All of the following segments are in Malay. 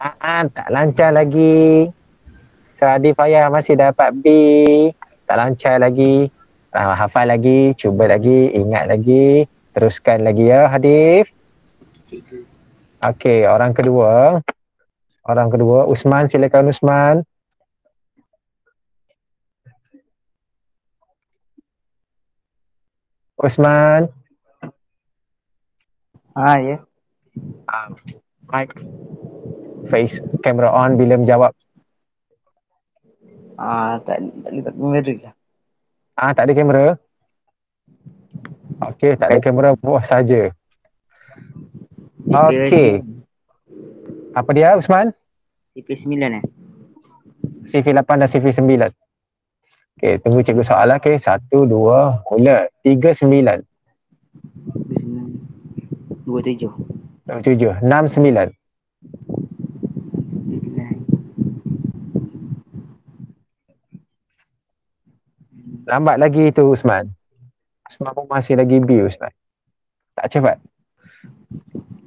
Ah, ah, tak lancar lagi. So Ayah masih dapat B. Tak lancar lagi. Ah, hafal lagi, cuba lagi, ingat lagi. Teruskan lagi ya Hadif. Okey, orang kedua. Orang kedua, Usman silakan Usman. Usman, Ah ya. um, mic face camera on bila menjawab? Ah, tak, tak ada kamera lah. Ah, tak ada kamera? Okey, tak ada kamera buah saja. Okey. Apa dia Usman? CV9 eh? CV8 dan CV9. Okey, tunggu cikgu soalan. Okey, satu, dua, mula. Tiga, sembilan. Dua, tujuh. Dua, tujuh. Enam, sembilan. Lambat lagi tu Usman. Usman pun masih lagi B Usman. Tak cepat.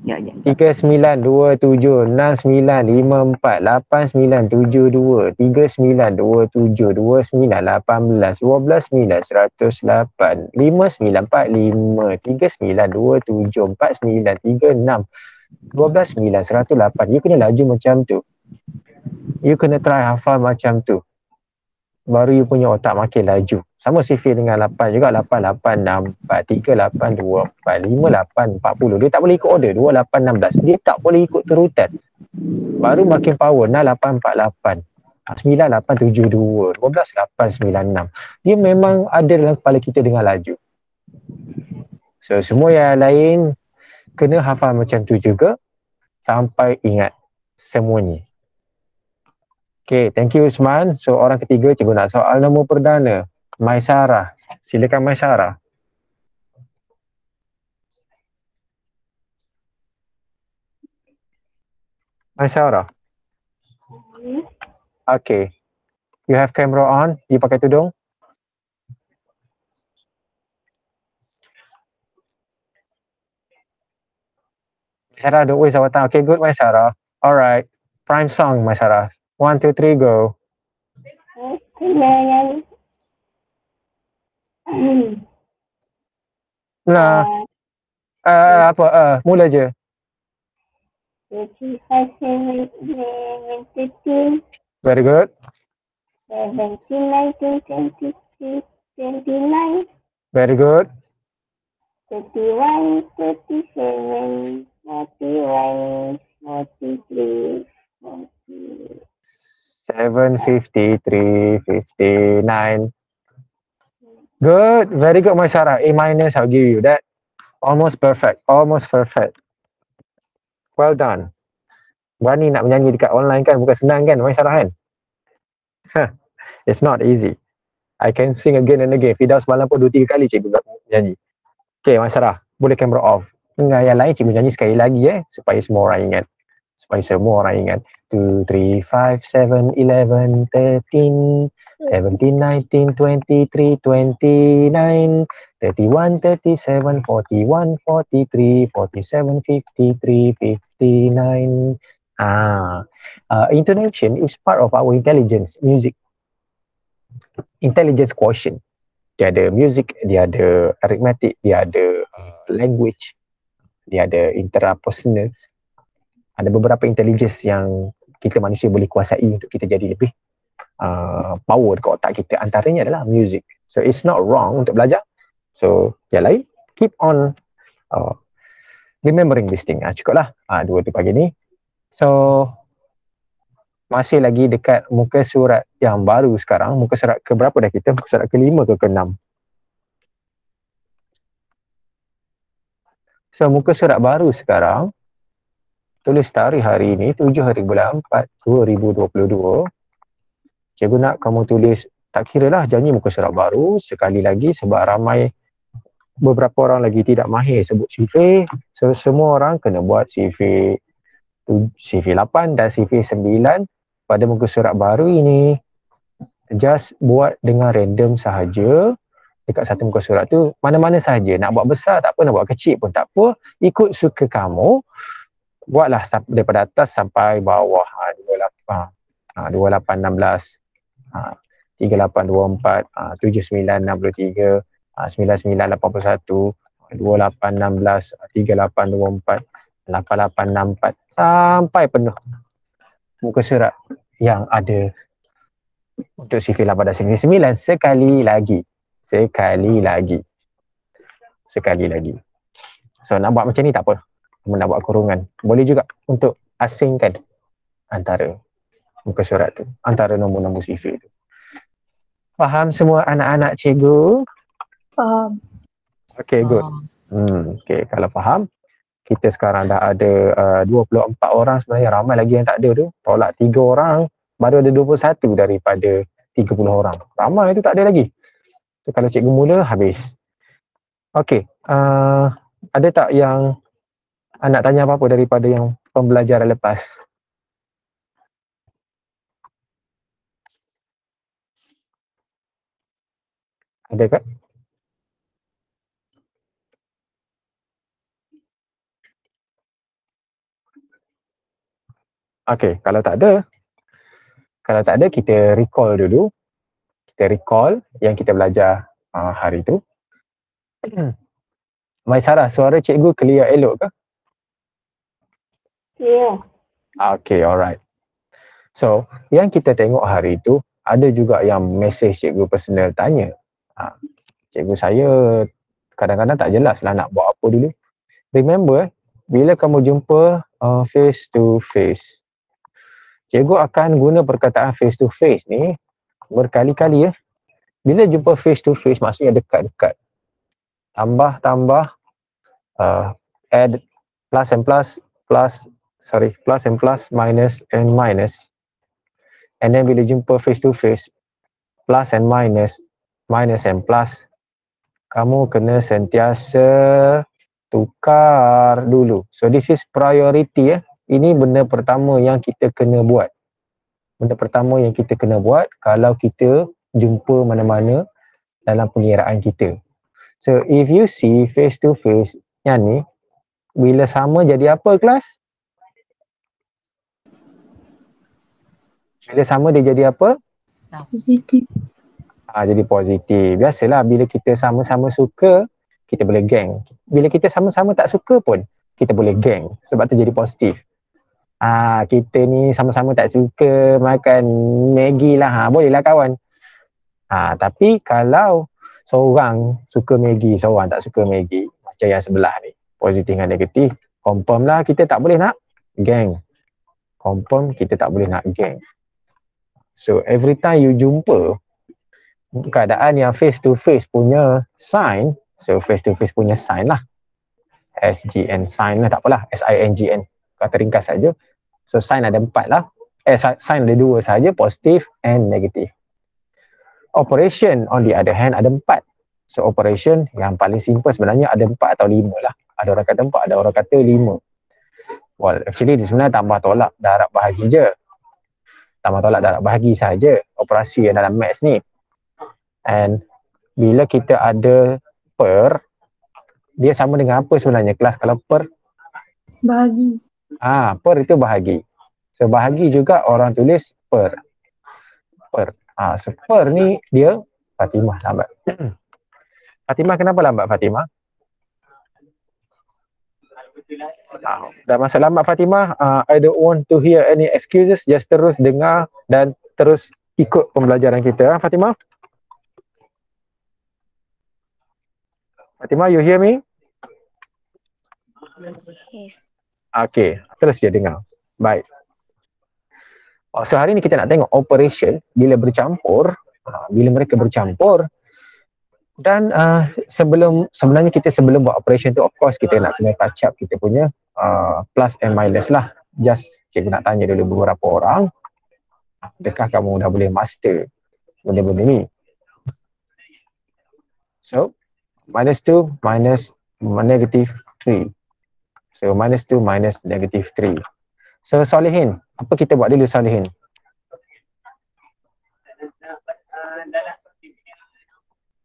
Ya ya. Tiga, sembilan, dua, tujuh, enam, sembilan, lima, empat, lapan, sembilan, tujuh, dua, tiga, sembilan, dua, tujuh, dua, sembilan, lapan belas, dua belas, sembilan, seratus, lapan, lima, sembilan, empat, lima, tiga, sembilan, dua, tujuh, empat, sembilan, tiga, enam, dua belas, sembilan, seratus, lapan. You kena laju macam tu. You kena try hafal macam tu. Baru you punya otak makin laju. Sama CV dengan 8 juga 8, 8, 6, 4, 3, 8, 2, 4, 5, 8, 40. Dia tak boleh ikut order 2, 8, 16. Dia tak boleh ikut terutan. Baru makin power 6, 8, 4, 8. 9, 8, 7, 2, 12, 8, 9, 6. Dia memang ada dalam kepala kita dengan laju. So semua yang lain kena hafal macam tu juga sampai ingat semua ni. Okay, thank you Usman. So orang ketiga cikgu nak soal nombor perdana. Maisara. Silakan Maisara. Maisara. Okay. You have camera on. You pakai tudung. Maisara, don't waste our time. Okay, good Maisara. Alright. Prime song Maisara. One, two, three, go. Nah, uh, apa? Uh, mula je. Very good. 17, 19, 20, 29, Very good. 31, 37, 41, 43, 40. Seven fifty three fifty nine. Good, very good, my Sarah. A minus, I'll give you that. Almost perfect, almost perfect. Well done. Berani nak menyanyi dekat online kan, bukan senang kan, my Sarah kan? Huh. It's not easy. I can sing again and again. Fidaus semalam pun dua tiga kali cikgu buat nyanyi. Okay, my Sarah, boleh camera off. Dengan yang lain, cikgu nyanyi sekali lagi eh, supaya semua orang ingat. Supaya semua orang ingat. 2, 3, 5, 7, 11, 13, 17, 19, 23, 29, 31, 37, 41, 43, 47, 53, 59. Ah, uh, intonation is part of our intelligence music. Intelligence quotient. Dia ada music, dia ada arithmetic, dia ada uh, language, dia ada interpersonal. Ada beberapa intelligence yang kita manusia boleh kuasai untuk kita jadi lebih uh, power dekat otak kita. Antaranya adalah music. So it's not wrong untuk belajar. So yang lain, keep on uh, remembering this thing. Ah, cukup lah ah, dua tu pagi ni. So masih lagi dekat muka surat yang baru sekarang. Muka surat ke berapa dah kita? Muka surat kelima ke keenam? So muka surat baru sekarang tulis tarikh hari ini 7 hari bulan 4 2022 cikgu nak kamu tulis tak kira lah janji muka surat baru. Sekali lagi sebab ramai beberapa orang lagi tidak mahir sebut CV so semua orang kena buat CV CV 8 dan CV 9 pada muka surat baru ini. Just buat dengan random sahaja. Dekat satu muka surat tu mana-mana sahaja. Nak buat besar tak apa nak buat kecil pun tak apa. Ikut suka kamu buatlah daripada atas sampai bawah. Ha, 28. Ha, 28, 16. Ha, 38, 24. Ha, 79, 63. Ha, 99, 81. 28, 16. 38, 24. 88, 64. Sampai penuh muka surat yang ada untuk sifilah pada sini sembilan sekali lagi. Sekali lagi. Sekali lagi. So nak buat macam ni tak apa. Nak buat kurungan. Boleh juga untuk asingkan antara muka surat tu. Antara nombor-nombor sifil tu. Faham semua anak-anak cikgu? Faham. Okay, good. Hmm, okay, kalau faham, kita sekarang dah ada uh, 24 orang sebenarnya ramai lagi yang tak ada tu tolak 3 orang baru ada 21 daripada 30 orang ramai tu tak ada lagi so, kalau cikgu mula habis Okey, uh, ada tak yang uh, nak tanya apa-apa daripada yang pembelajaran lepas ada ke? Okay, kalau tak ada, kalau tak ada kita recall dulu. Kita recall yang kita belajar uh, hari tu. Mai Sarah, suara cikgu clear elok ke? Yeah. Okay, alright. So, yang kita tengok hari tu, ada juga yang message cikgu personal tanya. Ha, cikgu saya kadang-kadang tak jelas lah nak buat apa dulu. Remember, bila kamu jumpa uh, face to face, cikgu akan guna perkataan face to face ni berkali-kali ya. Bila jumpa face to face maksudnya dekat-dekat. Tambah-tambah uh, add plus and plus plus sorry plus and plus minus and minus. And then bila jumpa face to face plus and minus minus and plus kamu kena sentiasa tukar dulu. So this is priority ya. Ini benda pertama yang kita kena buat. Benda pertama yang kita kena buat kalau kita jumpa mana-mana dalam pengiraan kita. So if you see face to face yang ni, bila sama jadi apa kelas? Bila sama dia jadi apa? Positif. Ah jadi positif. Biasalah bila kita sama-sama suka, kita boleh geng. Bila kita sama-sama tak suka pun, kita boleh geng. Sebab tu jadi positif. Ah kita ni sama-sama tak suka makan Maggi lah. Ha, boleh lah kawan. Ah tapi kalau seorang suka Maggi, seorang tak suka Maggi, macam yang sebelah ni, positif dengan negatif, confirm lah kita tak boleh nak geng. Confirm kita tak boleh nak geng. So every time you jumpa keadaan yang face to face punya sign, so face to face punya sign lah. SGN sign lah, tak apalah. S-I-N-G-N. Kata ringkas saja. So sign ada empat lah. Eh sign ada dua saja, positif and negatif. Operation on the other hand ada empat. So operation yang paling simple sebenarnya ada empat atau lima lah. Ada orang kata empat, ada orang kata lima. Well, actually di sebenarnya tambah tolak darab bahagi je. Tambah tolak darab bahagi saja operasi yang dalam maths ni. And bila kita ada per, dia sama dengan apa sebenarnya kelas kalau per? Bahagi. Ah, per itu bahagi. So bahagi juga orang tulis per. Per. Ah, so per ni dia Fatimah lambat. Fatimah kenapa lambat Fatimah? Ah, dah masuk lambat Fatimah. Uh, I don't want to hear any excuses. Just terus dengar dan terus ikut pembelajaran kita. Ah, Fatimah? Fatimah, you hear me? Yes. Okay, terus dia dengar. Baik. Oh, so hari ni kita nak tengok operation bila bercampur, uh, bila mereka bercampur dan uh, sebelum sebenarnya kita sebelum buat operation tu of course kita nak kena touch up kita punya uh, plus and minus lah. Just cikgu nak tanya dulu beberapa orang adakah kamu dah boleh master benda-benda ni. So minus 2 minus negative 3. So minus 2 minus negative 3. So Solehin, apa kita buat dulu Solehin?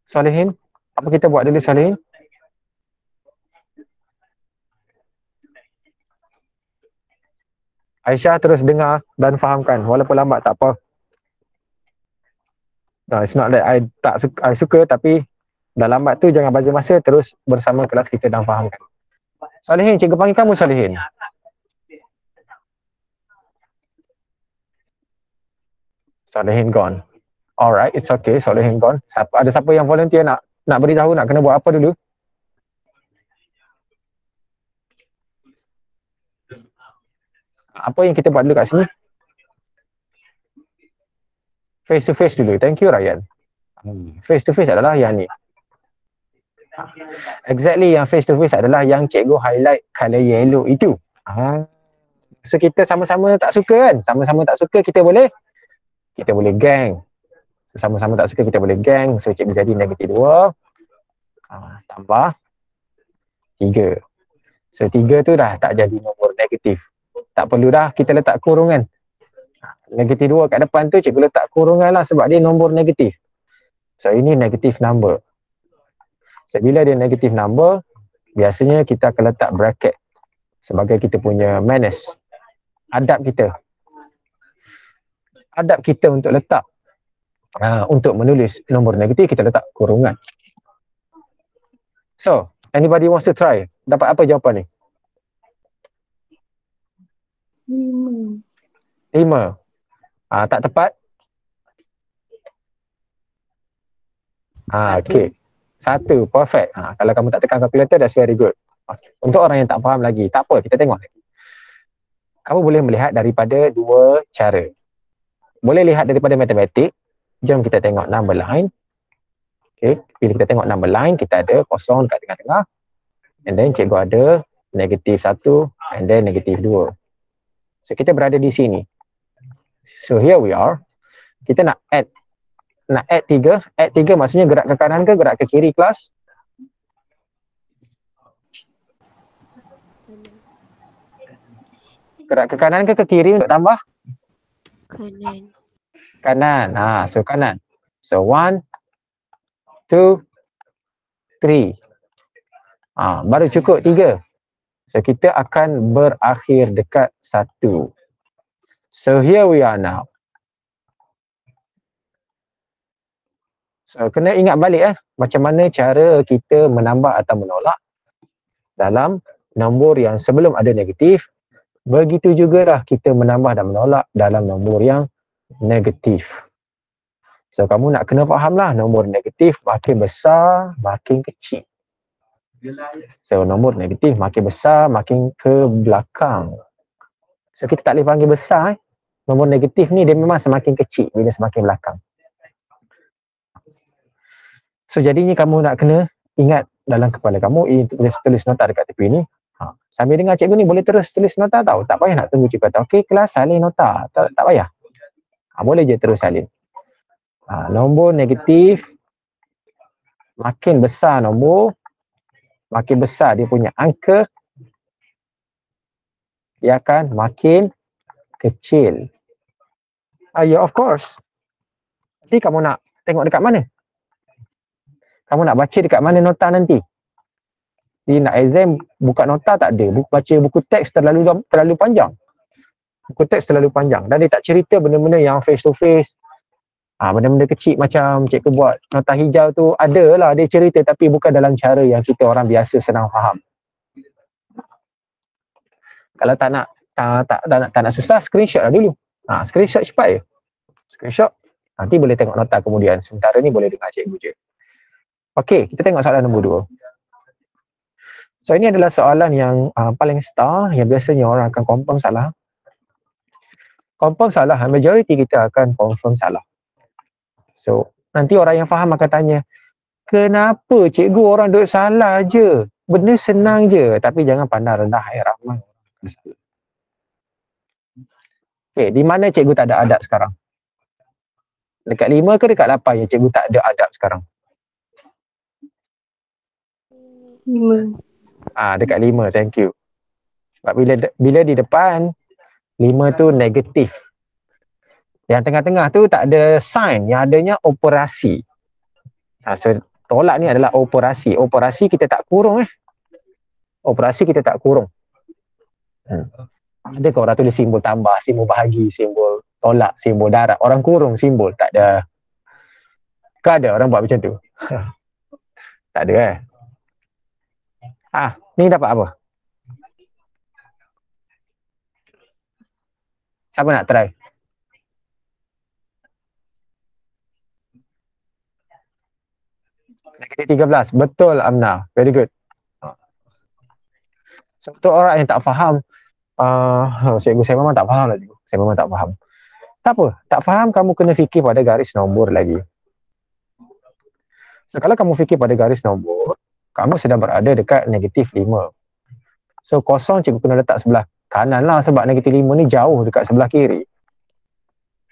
Solehin, apa kita buat dulu Solehin? Aisyah terus dengar dan fahamkan walaupun lambat tak apa. No, it's not that I tak suka, I suka tapi dah lambat tu jangan bagi masa terus bersama kelas kita dan fahamkan. Salihin, cikgu panggil kamu Salihin. Salihin gone. Alright, it's okay. Salihin gone. Siapa, ada siapa yang volunteer nak nak beritahu nak kena buat apa dulu? Apa yang kita buat dulu kat sini? Face to face dulu. Thank you Ryan. Face to face adalah yang ni. Exactly yang face to face adalah yang cikgu highlight color yellow itu. Ha. So kita sama-sama tak suka kan? Sama-sama tak suka kita boleh kita boleh gang. Sama-sama tak suka kita boleh gang. So cikgu jadi negatif dua. Ha, tambah tiga. So tiga tu dah tak jadi nombor negatif. Tak perlu dah kita letak kurungan. Ha, negatif dua kat depan tu cikgu letak kurungan lah sebab dia nombor negatif. So ini negatif number. So, bila dia negatif number, biasanya kita akan letak bracket sebagai kita punya manners. Adab kita. Adab kita untuk letak uh, untuk menulis nombor negatif, kita letak kurungan. So, anybody wants to try? Dapat apa jawapan ni? Lima. Lima. Uh, tak tepat? Ah, okay. Satu, perfect. Ha, kalau kamu tak tekan calculator, that's very good. Okay. Untuk orang yang tak faham lagi, tak apa, kita tengok lagi. Kamu boleh melihat daripada dua cara. Boleh lihat daripada matematik. Jom kita tengok number line. Okay, bila kita tengok number line, kita ada kosong dekat tengah-tengah. And then cikgu ada negatif satu and then negatif dua. So kita berada di sini. So here we are. Kita nak add nak add tiga, add tiga maksudnya gerak ke kanan ke gerak ke kiri kelas? Gerak ke kanan ke ke kiri untuk tambah? Kanan. Kanan. Ha, so kanan. So one, two, three. Ha, baru cukup tiga. So kita akan berakhir dekat satu. So here we are now. So, kena ingat balik eh, macam mana cara kita menambah atau menolak dalam nombor yang sebelum ada negatif. Begitu juga lah kita menambah dan menolak dalam nombor yang negatif. So, kamu nak kena faham lah nombor negatif makin besar, makin kecil. So, nombor negatif makin besar, makin ke belakang. So, kita tak boleh panggil besar eh. Nombor negatif ni dia memang semakin kecil bila semakin belakang. So jadinya kamu nak kena ingat dalam kepala kamu ini tulis tulis nota dekat tepi ni. Ha. Sambil dengar cikgu ni boleh terus tulis nota tau. Tak payah nak tunggu cikgu kata okey kelas salin nota. Tak, tak payah. Ha, boleh je terus salin. Ha, nombor negatif makin besar nombor makin besar dia punya angka dia akan makin kecil. Ah, yeah, of course. Jadi kamu nak tengok dekat mana? kamu nak baca dekat mana nota nanti. Jadi nak exam buka nota tak ada. Buku, baca buku teks terlalu terlalu panjang. Buku teks terlalu panjang. Dan dia tak cerita benda-benda yang face to face. Ha, benda-benda kecil macam cikgu buat nota hijau tu ada lah dia cerita tapi bukan dalam cara yang kita orang biasa senang faham. Kalau tak nak tak, tak, tak, nak, tak nak susah screenshot lah dulu. Ha, screenshot cepat je. Screenshot nanti boleh tengok nota kemudian. Sementara ni boleh dengar cikgu je. Okey, kita tengok soalan nombor dua. So ini adalah soalan yang uh, paling star yang biasanya orang akan confirm salah. Confirm salah, majority kita akan confirm salah. So nanti orang yang faham akan tanya, kenapa cikgu orang duduk salah je? Benda senang je tapi jangan pandang rendah air rahman. Okay, di mana cikgu tak ada adab sekarang? Dekat lima ke dekat lapan yang cikgu tak ada adab sekarang? Lima. Ah, dekat lima, thank you. Sebab bila bila di depan lima tu negatif. Yang tengah-tengah tu tak ada sign, yang adanya operasi. Ha, so tolak ni adalah operasi. Operasi kita tak kurung eh. Operasi kita tak kurung. Hmm. Ada ke orang tulis simbol tambah, simbol bahagi, simbol tolak, simbol darat. Orang kurung simbol. Tak ada. Ke ada orang buat macam tu? tak ada eh. Ah, ni dapat apa? Siapa nak try? Negatif 13. Betul Amna. Very good. So, untuk orang yang tak faham, uh, cikgu saya memang tak faham lagi. Saya memang tak faham. Tak apa. Tak faham, kamu kena fikir pada garis nombor lagi. So, kalau kamu fikir pada garis nombor, kamu sedang berada dekat negatif 5. So, kosong cikgu kena letak sebelah kanan lah sebab negatif 5 ni jauh dekat sebelah kiri.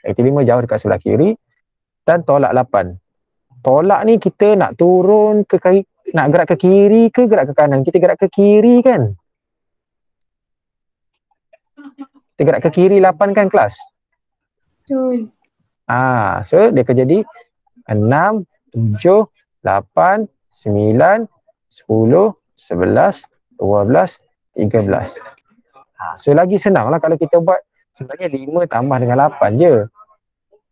Negatif 5 jauh dekat sebelah kiri dan tolak 8 tolak ni kita nak turun ke kiri, nak gerak ke kiri ke gerak ke kanan? Kita gerak ke kiri kan? Kita gerak ke kiri 8 kan kelas? Betul. Ah, so dia akan jadi 6, 7, 8, 9, 10, 11, 12, 13. Ha, so lagi senang lah kalau kita buat sebenarnya 5 tambah dengan 8 je.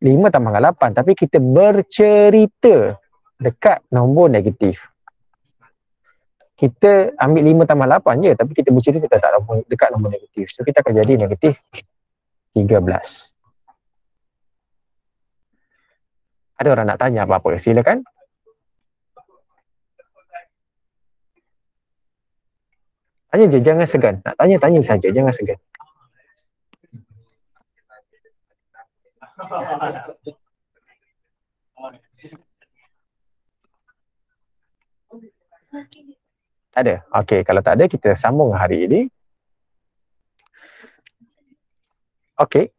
5 tambah dengan 8 tapi kita bercerita dekat nombor negatif. Kita ambil 5 tambah 8 je tapi kita bercerita dekat nombor, dekat nombor negatif. So kita akan jadi negatif 13. Ada orang nak tanya apa-apa? Silakan. Tanya je, jangan segan. Nak tanya, tanya saja. Jangan segan. Tak ada? Okey, kalau tak ada kita sambung hari ini. Okey.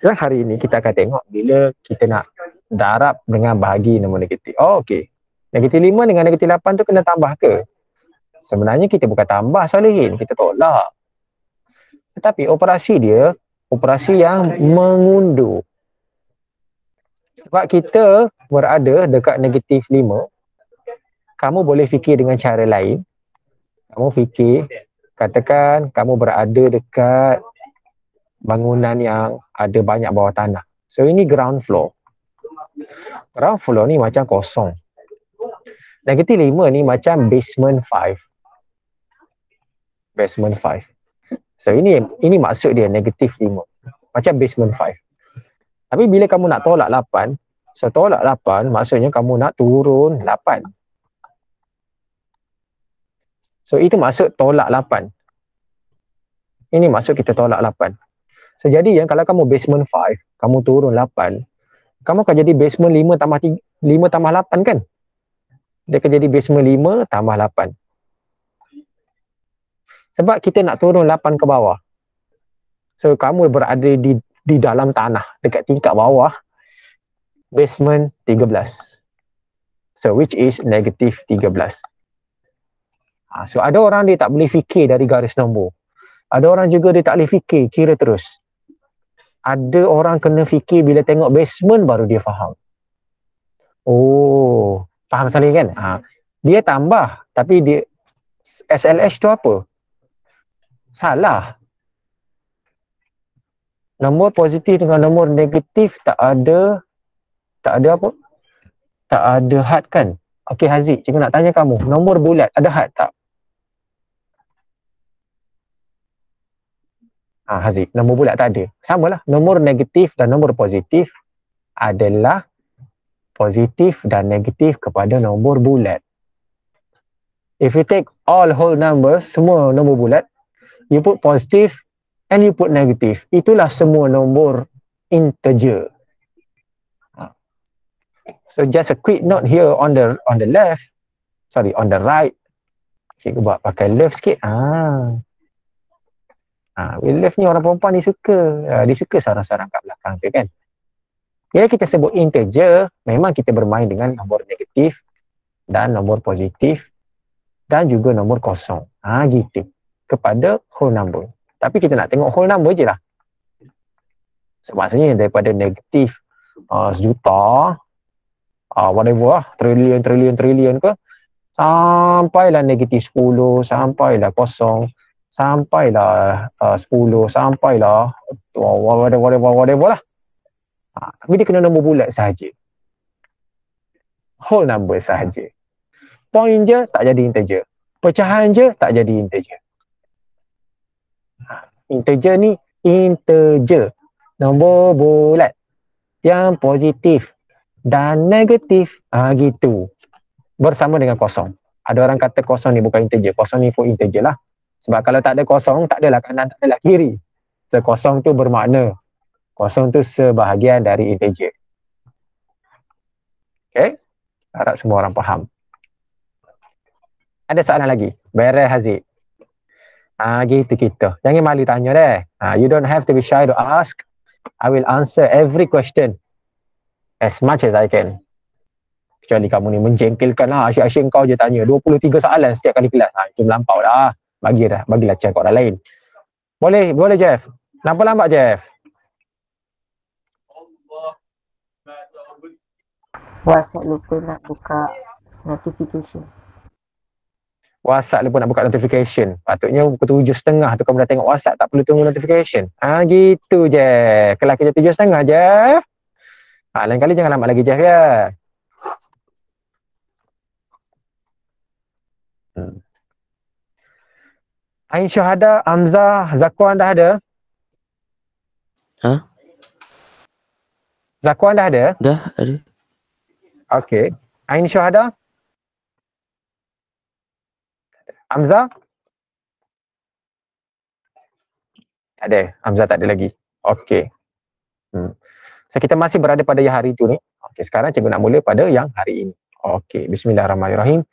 Yang hari ini kita akan tengok bila kita nak darab dengan bahagi nombor negatif. Oh, okey. Negatif 5 dengan negatif 8 tu kena tambah ke? Sebenarnya kita bukan tambah Salihin, kita tolak. Tetapi operasi dia operasi yang mengundur. Sebab kita berada dekat negatif 5, kamu boleh fikir dengan cara lain. Kamu fikir, katakan kamu berada dekat bangunan yang ada banyak bawah tanah. So ini ground floor. Ground floor ni macam kosong. Negatif 5 ni macam basement 5. Basement 5. So ini ini maksud dia negatif 5. Macam basement 5. Tapi bila kamu nak tolak 8, so tolak 8 maksudnya kamu nak turun 8. So itu maksud tolak 8. Ini maksud kita tolak 8. So jadi yang kalau kamu basement 5, kamu turun 8, kamu akan jadi basement 5 tambah 3, 5 tambah 8 kan? Dia akan jadi basement 5 tambah 8. Sebab kita nak turun 8 ke bawah. So kamu berada di di dalam tanah dekat tingkat bawah basement 13 so which is negative 13 ha, so ada orang dia tak boleh fikir dari garis nombor. Ada orang juga dia tak boleh fikir kira terus. Ada orang kena fikir bila tengok basement baru dia faham. Oh faham saling kan? Ha, dia tambah tapi dia SLH tu apa? Salah nombor positif dengan nombor negatif tak ada tak ada apa? Tak ada had kan? Okey Haziq, cikgu nak tanya kamu, nombor bulat ada had tak? Ha, Haziq, nombor bulat tak ada. Sama lah, nombor negatif dan nombor positif adalah positif dan negatif kepada nombor bulat. If you take all whole numbers, semua nombor bulat, you put positive and you put negative. Itulah semua nombor integer. Ha. So just a quick note here on the on the left, sorry on the right. Cikgu buat pakai left sikit. Ah. Ah, ha, left ni orang perempuan dia suka. Uh, dia suka sarang-sarang kat belakang tu kan. Bila kita sebut integer, memang kita bermain dengan nombor negatif dan nombor positif dan juga nombor kosong. Ah gitu. Kepada whole number. Tapi kita nak tengok whole number je lah. So, maksudnya daripada negatif uh, sejuta, uh, whatever lah, trilion, trilion, trilion ke, sampailah negatif 10, sampailah kosong. sampailah uh, 10, sampailah uh, whatever, whatever, whatever lah. Ha, tapi dia kena nombor bulat sahaja. Whole number sahaja. Point je tak jadi integer. Pecahan je tak jadi integer. Ha, integer ni integer. Nombor bulat. Yang positif dan negatif. Ha, gitu. Bersama dengan kosong. Ada orang kata kosong ni bukan integer. Kosong ni pun integer lah. Sebab kalau tak ada kosong, tak adalah kanan, tak adalah kiri. So, kosong tu bermakna. Kosong tu sebahagian dari integer. Okay? Harap semua orang faham. Ada soalan lagi? Beres Haziq. Ah gitu kita. Jangan malu tanya deh. Ah, you don't have to be shy to ask. I will answer every question as much as I can. Kecuali kamu ni menjengkelkan lah. Asyik-asyik kau je tanya. 23 soalan setiap kali kelas. Ha, itu melampau dah bagi dah bagilah check orang lain boleh boleh Jeff nampak lambat Jeff WhatsApp lupa nak buka notification. WhatsApp lupa nak buka notification. Patutnya pukul tujuh setengah tu kamu dah tengok WhatsApp tak perlu tunggu notification. Ah gitu je. Kelas kerja tujuh setengah Jeff. Ha, lain kali jangan lambat lagi Jeff ya. Hmm. Ain Syahada, Hamzah, Zakwan dah ada? Ha? Zakwan dah ada? Dah ada. Okey. Ain Syahada? Hamzah? Tak ada. Hamzah tak ada lagi. Okey. Hmm. So kita masih berada pada yang hari itu ni. Okey, sekarang cikgu nak mula pada yang hari ini. Okey, bismillahirrahmanirrahim.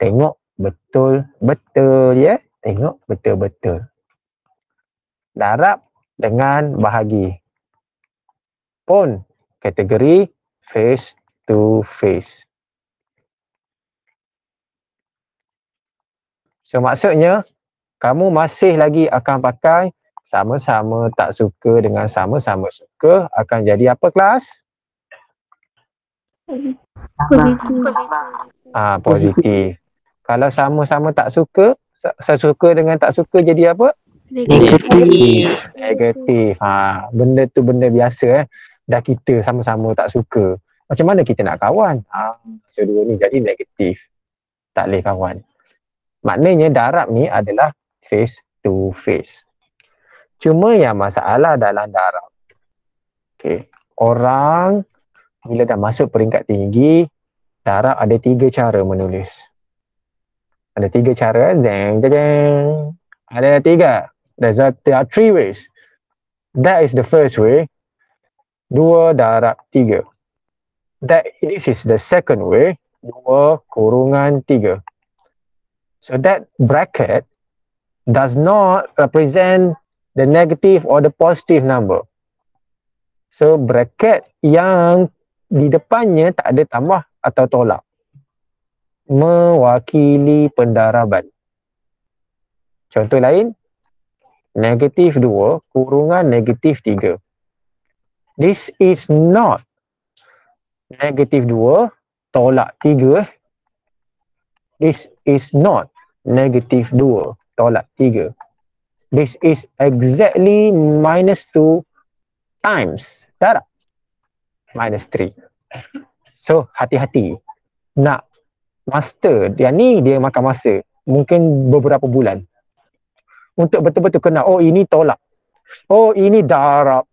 Tengok betul-betul ya. Tengok betul-betul. Darab dengan bahagi. Pun kategori face to face. So maksudnya kamu masih lagi akan pakai sama-sama tak suka dengan sama-sama suka akan jadi apa kelas? Positif. Ah positif. Kalau sama-sama tak suka saya suka dengan tak suka jadi apa? Negatif. Negatif. Ha, benda tu benda biasa eh. Dah kita sama-sama tak suka. Macam mana kita nak kawan? Ha, so dua ni jadi negatif. Tak boleh kawan. Maknanya darab ni adalah face to face. Cuma yang masalah dalam darab. Okay. Orang bila dah masuk peringkat tinggi, darab ada tiga cara menulis. Ada tiga cara. Zeng, zeng, zeng. Ada tiga. There's a, there are three ways. That is the first way. Dua darab tiga. That this is the second way. Dua kurungan tiga. So that bracket does not represent the negative or the positive number. So bracket yang di depannya tak ada tambah atau tolak mewakili pendaraban. Contoh lain, negatif 2 kurungan negatif 3. This is not negatif 2 tolak 3. This is not negatif 2 tolak 3. This is exactly minus 2 times. Tak Minus 3. So, hati-hati. Nak master dia ni dia makan masa mungkin beberapa bulan untuk betul-betul kenal oh ini tolak oh ini darab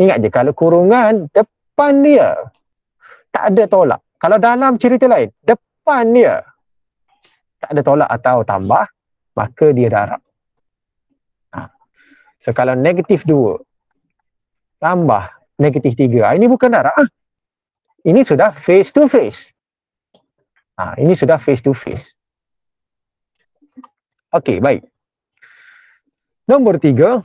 ingat je kalau kurungan depan dia tak ada tolak kalau dalam cerita lain depan dia tak ada tolak atau tambah maka dia darab ha. so kalau negatif dua tambah negatif tiga ini bukan darab ah. ini sudah face to face Ha, ini sudah face to face. Okey, baik. Nombor tiga,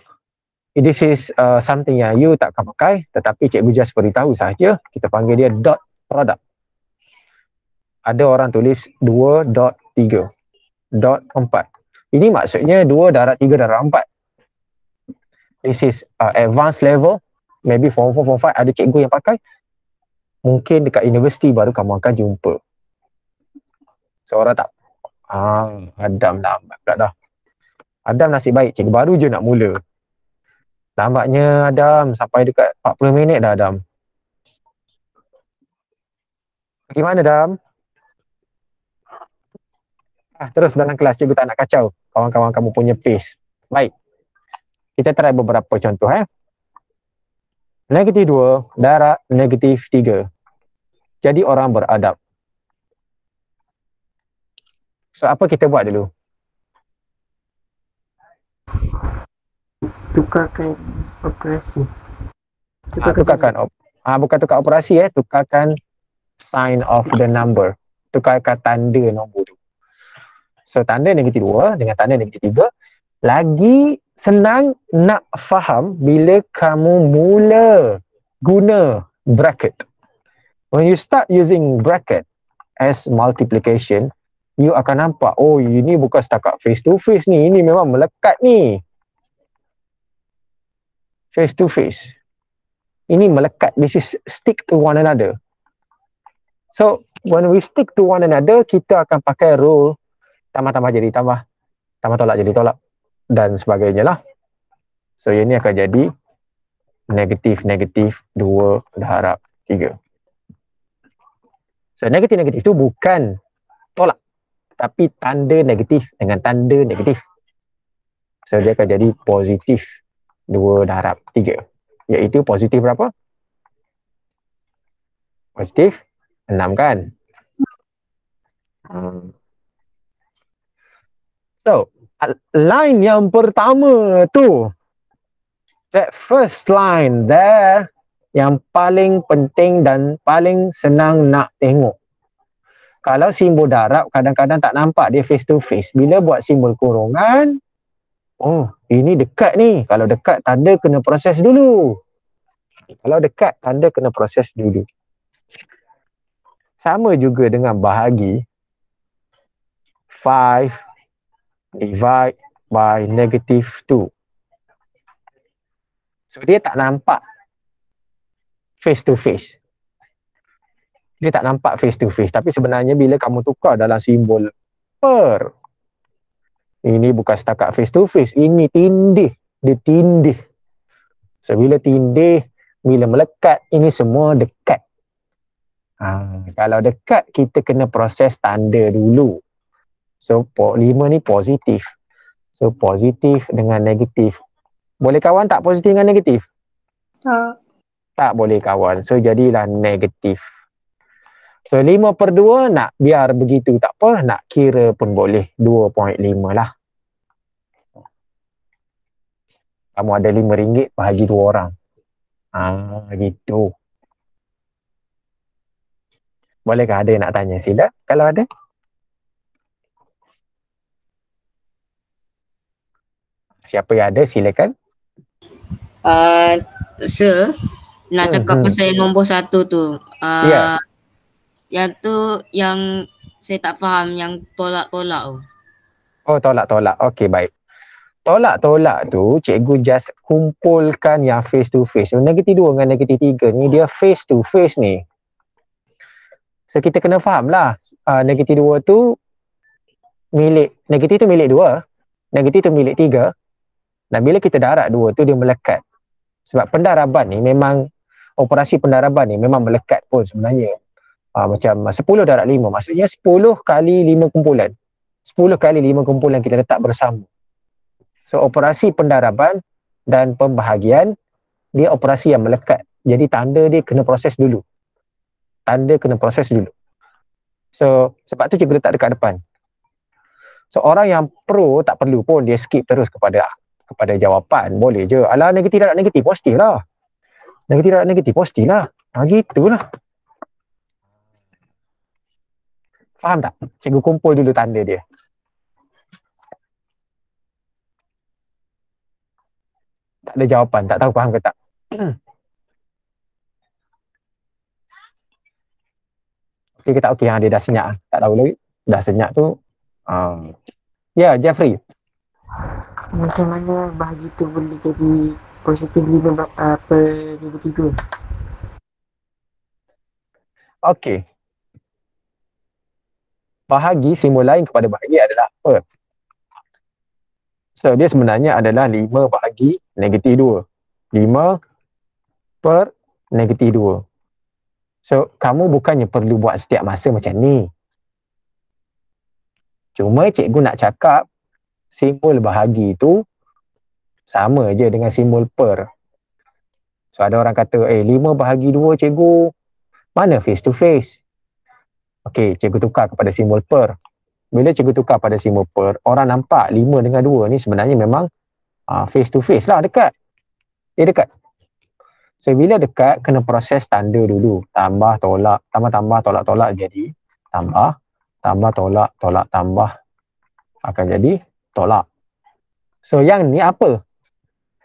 this is uh, something yang you tak akan pakai tetapi cikgu just beritahu saja. Kita panggil dia dot product. Ada orang tulis dua dot tiga, dot empat. Ini maksudnya dua darab tiga darab empat. This is uh, advanced level. Maybe form 4, form 5 ada cikgu yang pakai. Mungkin dekat universiti baru kamu akan jumpa seorang tak ah adam lambat pula dah Adam nasib baik, cikgu baru je nak mula. Lambatnya Adam, sampai dekat 40 minit dah Adam. Bagaimana Adam? Ah, terus dalam kelas cikgu tak nak kacau kawan-kawan kamu punya pace. Baik. Kita try beberapa contoh eh. Negatif 2 darab negatif 3. Jadi orang beradab. So apa kita buat dulu? Tukarkan operasi. Ha, tukarkan op- ha, bukan tukar operasi eh, tukarkan sign of the number. Tukarkan tanda nombor. So tanda negatif 2 dengan tanda negatif 3 lagi senang nak faham bila kamu mula guna bracket. When you start using bracket as multiplication, you akan nampak, oh ini bukan setakat face to face ni, ini memang melekat ni. Face to face. Ini melekat, this is stick to one another. So, when we stick to one another, kita akan pakai rule tambah-tambah jadi tambah, tambah tolak jadi tolak dan sebagainya lah. So yang ni akan jadi negatif-negatif 2 darab 3. So negatif-negatif tu bukan tolak tapi tanda negatif dengan tanda negatif. So dia akan jadi positif 2 darab 3. Iaitu positif berapa? Positif 6 kan? Hmm. So, line yang pertama tu. That first line there yang paling penting dan paling senang nak tengok. Kalau simbol darab kadang-kadang tak nampak dia face to face bila buat simbol kurungan oh ini dekat ni. Kalau dekat tanda kena proses dulu. Kalau dekat tanda kena proses dulu. Sama juga dengan bahagi. 5 divide by negative 2. So dia tak nampak face to face. Dia tak nampak face to face tapi sebenarnya bila kamu tukar dalam simbol per ini bukan setakat face to face, ini tindih, dia tindih. So bila tindih, bila melekat, ini semua dekat. Ha, kalau dekat, kita kena proses tanda dulu. So lima ni positif. So positif dengan negatif. Boleh kawan tak positif dengan negatif? Tak. Tak boleh kawan. So jadilah negatif. So lima per dua nak biar begitu tak apa. Nak kira pun boleh. 2.5 lah. Kamu ada lima ringgit bahagi dua orang. Ah gitu. Bolehkah ada yang nak tanya? Sila kalau ada. Siapa yang ada silakan. Uh, sir, nak Hmm, cakap hmm. pasal yang nombor satu tu. Uh, Ya. Yang tu yang saya tak faham yang tolak-tolak tu. Oh tolak-tolak. Okey baik. Tolak-tolak tu cikgu just kumpulkan yang face to face. So negatif 2 dengan negatif 3 ni dia face to face ni. So kita kena faham lah uh, negatif 2 tu milik, negatif tu milik 2, negatif tu milik 3 dan bila kita darab 2 tu dia melekat. Sebab pendaraban ni memang operasi pendaraban ni memang melekat pun sebenarnya. Uh, macam uh, 10 darab 5 maksudnya 10 kali 5 kumpulan. 10 kali 5 kumpulan kita letak bersama. So operasi pendaraban dan pembahagian dia operasi yang melekat. Jadi tanda dia kena proses dulu. Tanda kena proses dulu. So sebab tu cikgu letak dekat depan. So orang yang pro tak perlu pun dia skip terus kepada kepada jawapan. Boleh je. Alah negatif darab negatif positif lah. Negatif darab negatif positif lah. Ha gitulah. Faham tak? Cikgu kumpul dulu tanda dia. Tak ada jawapan. Tak tahu faham ke tak? okey ke tak okey? Ha, dia dah senyap. Tak tahu lagi. Dah senyap tu. Uh, ya, yeah, Jeffrey. Macam mana bahagi tu boleh jadi positif 5 uh, per negatif 2? Okey. Bahagi simbol lain kepada bahagi adalah per. So dia sebenarnya adalah 5 bahagi negatif 2. 5 per negatif 2. So kamu bukannya perlu buat setiap masa macam ni. Cuma cikgu nak cakap simbol bahagi tu sama je dengan simbol per. So ada orang kata, eh 5 bahagi 2 cikgu, mana face to face? Okey, cikgu tukar kepada simbol per. Bila cikgu tukar pada simbol per, orang nampak 5 dengan 2 ni sebenarnya memang uh, face to face lah dekat. Dia dekat. So bila dekat, kena proses tanda dulu. Tambah, tolak, tambah-tambah, tolak-tolak jadi tambah, tambah, tolak, tolak, tambah akan jadi tolak. So yang ni apa?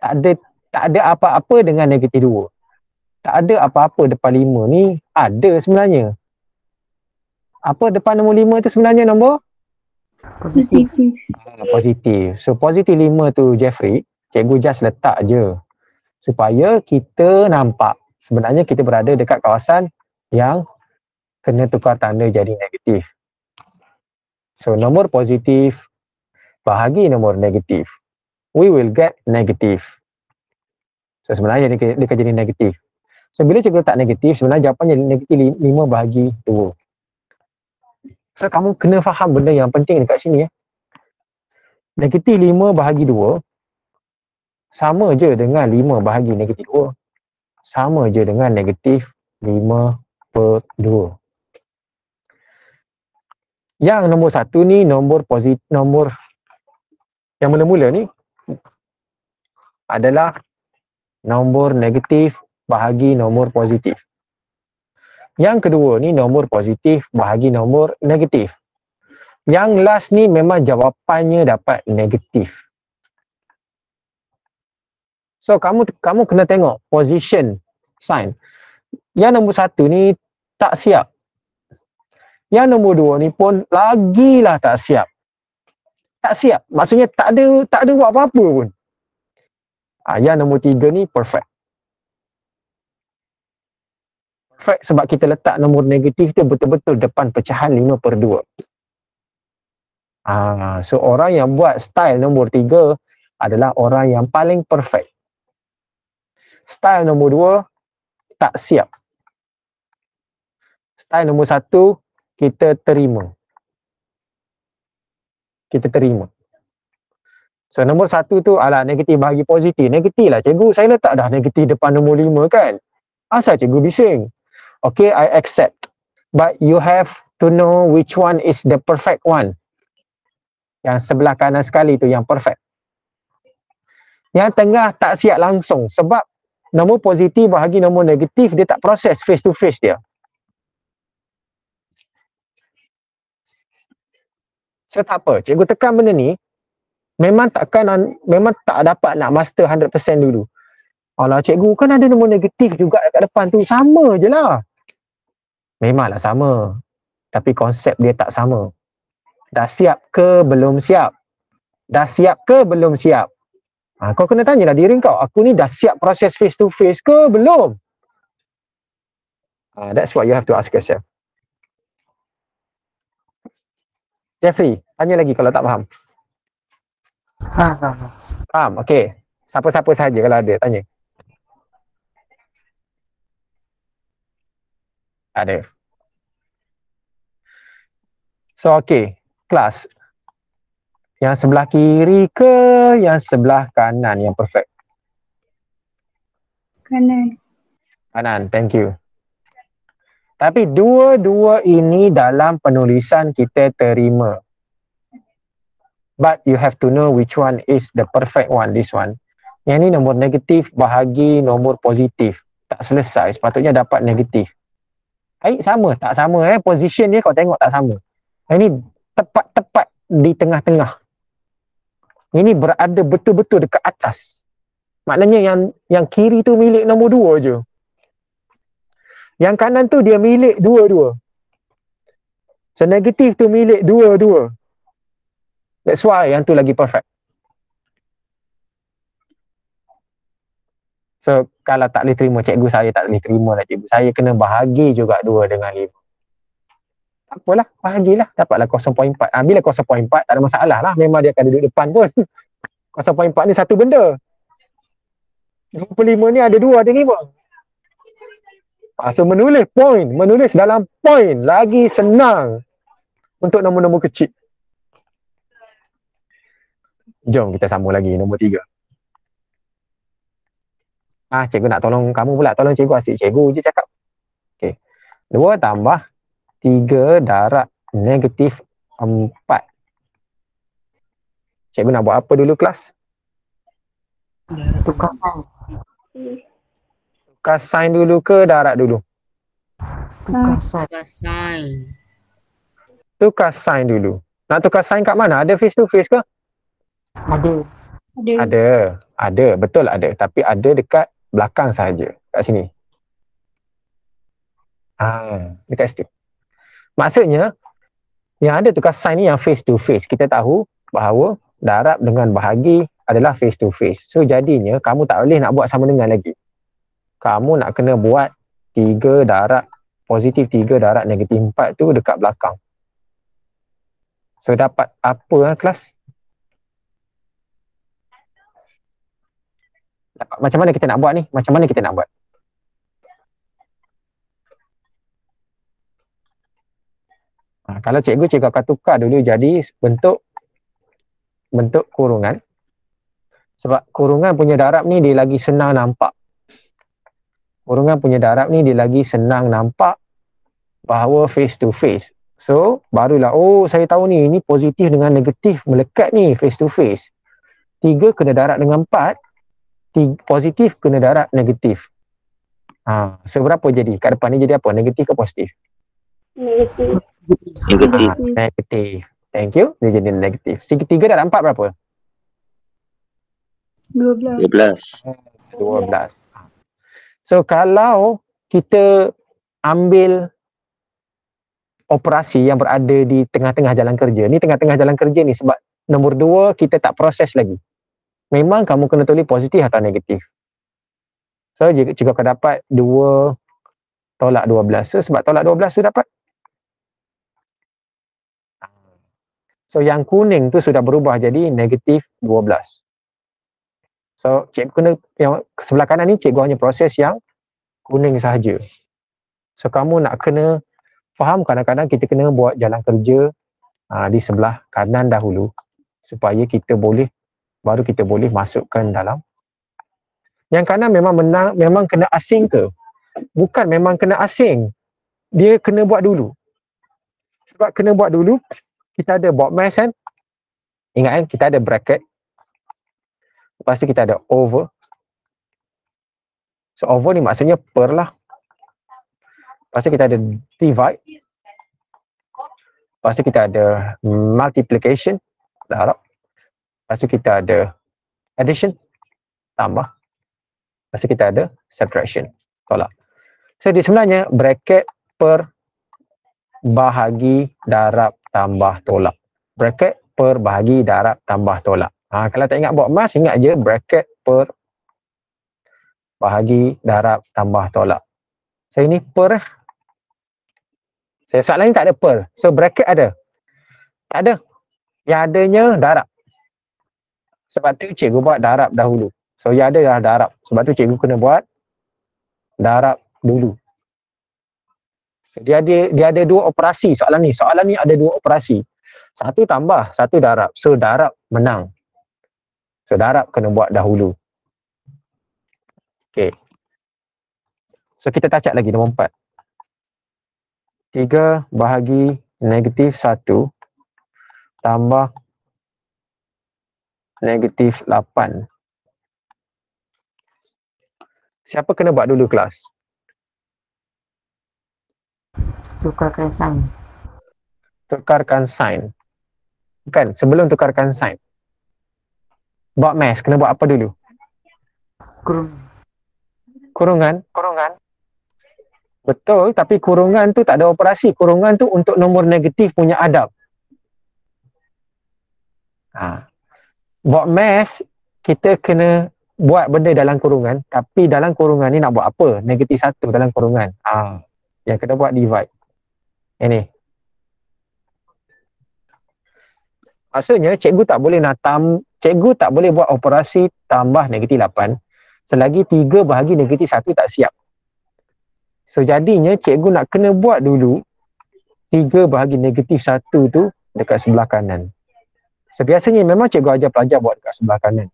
Tak ada tak ada apa-apa dengan negatif 2. Tak ada apa-apa depan 5 ni ada sebenarnya. Apa depan nombor 5 tu sebenarnya nombor? Positif. Positif. Ha, positif. So positif 5 tu Jeffrey, cikgu just letak je supaya kita nampak sebenarnya kita berada dekat kawasan yang kena tukar tanda jadi negatif. So nombor positif bahagi nombor negatif. We will get negative. So sebenarnya dia, dia akan jadi negatif. So bila cikgu letak negatif, sebenarnya jawapannya negatif 5 bahagi 2. So kamu kena faham benda yang penting dekat sini ya. Negatif 5 bahagi 2 sama je dengan 5 bahagi negatif 2. Sama je dengan negatif 5 per 2. Yang nombor satu ni nombor positif, nombor yang mula-mula ni adalah nombor negatif bahagi nombor positif. Yang kedua ni nombor positif bahagi nombor negatif. Yang last ni memang jawapannya dapat negatif. So kamu kamu kena tengok position sign. Yang nombor satu ni tak siap. Yang nombor dua ni pun lagilah tak siap. Tak siap. Maksudnya tak ada tak ada buat apa-apa pun. Yang nombor tiga ni perfect. Perfect sebab kita letak nombor negatif tu betul-betul depan pecahan 5 per 2. Ha, so orang yang buat style nombor tiga adalah orang yang paling perfect. Style nombor dua tak siap. Style nombor satu kita terima. Kita terima. So nombor satu tu ala negatif bahagi positif. Negatif lah cikgu. Saya letak dah negatif depan nombor lima kan. Asal cikgu bising. Okay I accept. But you have to know which one is the perfect one. Yang sebelah kanan sekali tu yang perfect. Yang tengah tak siap langsung sebab nombor positif bahagi nombor negatif dia tak proses face to face dia. So tak apa, cikgu tekan benda ni memang takkan memang tak dapat nak master 100% dulu. Alah cikgu kan ada nombor negatif juga dekat depan tu. Sama je lah. Memanglah sama. Tapi konsep dia tak sama. Dah siap ke belum siap? Dah siap ke belum siap? Ha, kau kena tanyalah diri kau. Aku ni dah siap proses face to face ke belum? Ha, that's what you have to ask yourself. Jeffrey, tanya lagi kalau tak faham. Ha, ha, ha. Faham? Okey. Siapa-siapa saja kalau ada, tanya. Ada. So, okey. Kelas. Yang sebelah kiri ke yang sebelah kanan yang perfect? Kanan. Kanan, thank you. Tapi dua-dua ini dalam penulisan kita terima. But you have to know which one is the perfect one, this one. Yang ni nombor negatif bahagi nombor positif. Tak selesai, sepatutnya dapat negatif. Baik, sama. Tak sama eh. Position dia kau tengok tak sama. Ini tepat-tepat di tengah-tengah. Ini berada betul-betul dekat atas. Maknanya yang yang kiri tu milik nombor dua je. Yang kanan tu dia milik dua-dua. So negatif tu milik dua-dua. That's why yang tu lagi perfect. So kalau tak boleh terima cikgu saya tak boleh terima lah cikgu. Saya kena bahagi juga dua dengan lima. Tak apalah, bahagilah. Dapatlah 0.4. Ha, bila 0.4 tak ada masalah lah. Memang dia akan duduk depan pun. 0.4 ni satu benda. 25 ni ada dua, ada lima. Ha, so menulis point, menulis dalam point lagi senang untuk nombor-nombor kecil. Jom kita sambung lagi nombor tiga. Ah, cikgu nak tolong kamu pula, tolong cikgu asyik cikgu je cakap. Okey. Dua tambah tiga darab negatif empat. Cikgu nak buat apa dulu kelas? Tukar. Tukar sign dulu ke darab dulu? Tukar sign. Tukar sign. Tukar sign dulu. Nak tukar sign kat mana? Ada face to face ke? Ada. Ada. Ada. Ada. Betul ada. Tapi ada dekat belakang saja. Kat sini. Ah, dekat situ. Maksudnya, yang ada tukar sign ni yang face to face. Kita tahu bahawa darab dengan bahagi adalah face to face. So jadinya kamu tak boleh nak buat sama dengan lagi. Kamu nak kena buat tiga darab positif tiga darab negatif empat tu dekat belakang. So dapat apa lah kelas? Macam mana kita nak buat ni? Macam mana kita nak buat? Ha, kalau cikgu, cikgu akan tukar dulu jadi bentuk bentuk kurungan. Sebab kurungan punya darab ni dia lagi senang nampak. Kurungan punya darab ni dia lagi senang nampak bahawa face to face. So, barulah, oh saya tahu ni, ni positif dengan negatif melekat ni face to face. Tiga kena darab dengan empat, tiga, positif kena darab negatif. Ha, seberapa jadi? Kat depan ni jadi apa? Negatif ke positif? Negatif. Negatif. Ha, negatif. Thank you. Dia jadi negatif. Tiga darab empat berapa? 12. 12. 12. So kalau kita ambil operasi yang berada di tengah-tengah jalan kerja. Ni tengah-tengah jalan kerja ni sebab nombor dua kita tak proses lagi. Memang kamu kena tulis positif atau negatif. So jika, jika kau dapat dua tolak 12. So sebab tolak 12 tu dapat. So yang kuning tu sudah berubah jadi negatif 12. So cikgu kena yang sebelah kanan ni cikgu hanya proses yang kuning sahaja. So kamu nak kena faham kadang-kadang kita kena buat jalan kerja aa, di sebelah kanan dahulu supaya kita boleh baru kita boleh masukkan dalam yang kanan memang menang memang kena asing ke? Bukan memang kena asing. Dia kena buat dulu. Sebab kena buat dulu kita ada box mass kan? Ingat kan kita ada bracket Lepas tu kita ada over. So over ni maksudnya per lah. Lepas tu kita ada divide. Lepas tu kita ada multiplication. Darab. Lepas tu kita ada addition. Tambah. Lepas tu kita ada subtraction. Tolak. So di sebenarnya bracket per bahagi darab tambah tolak. Bracket per bahagi darab tambah tolak. Ha, kalau tak ingat buat mas, ingat je bracket per bahagi darab tambah tolak. So ini per eh. Saya soalan ni tak ada per. So bracket ada. Tak ada. Yang adanya darab. Sebab tu cikgu buat darab dahulu. So yang ada adalah darab. Sebab tu cikgu kena buat darab dulu. So, dia ada dia ada dua operasi soalan ni. Soalan ni ada dua operasi. Satu tambah, satu darab. So darab menang. So darab kena buat dahulu. Okay. So kita tacak lagi nombor empat. Tiga bahagi negatif satu tambah negatif lapan. Siapa kena buat dulu kelas? Tukarkan sign. Tukarkan sign. Bukan, sebelum tukarkan sign. Buat math, kena buat apa dulu? Kurung. Kurungan? Kurungan. Betul, tapi kurungan tu tak ada operasi. Kurungan tu untuk nombor negatif punya adab. Ha. Buat math, kita kena buat benda dalam kurungan, tapi dalam kurungan ni nak buat apa? Negatif satu dalam kurungan. Ha. Yang kena buat divide. Ini. Maksudnya cikgu tak boleh nak tam, cikgu tak boleh buat operasi tambah negatif 8 selagi 3 bahagi negatif 1 tak siap. So jadinya cikgu nak kena buat dulu 3 bahagi negatif 1 tu dekat sebelah kanan. So biasanya memang cikgu ajar pelajar buat dekat sebelah kanan.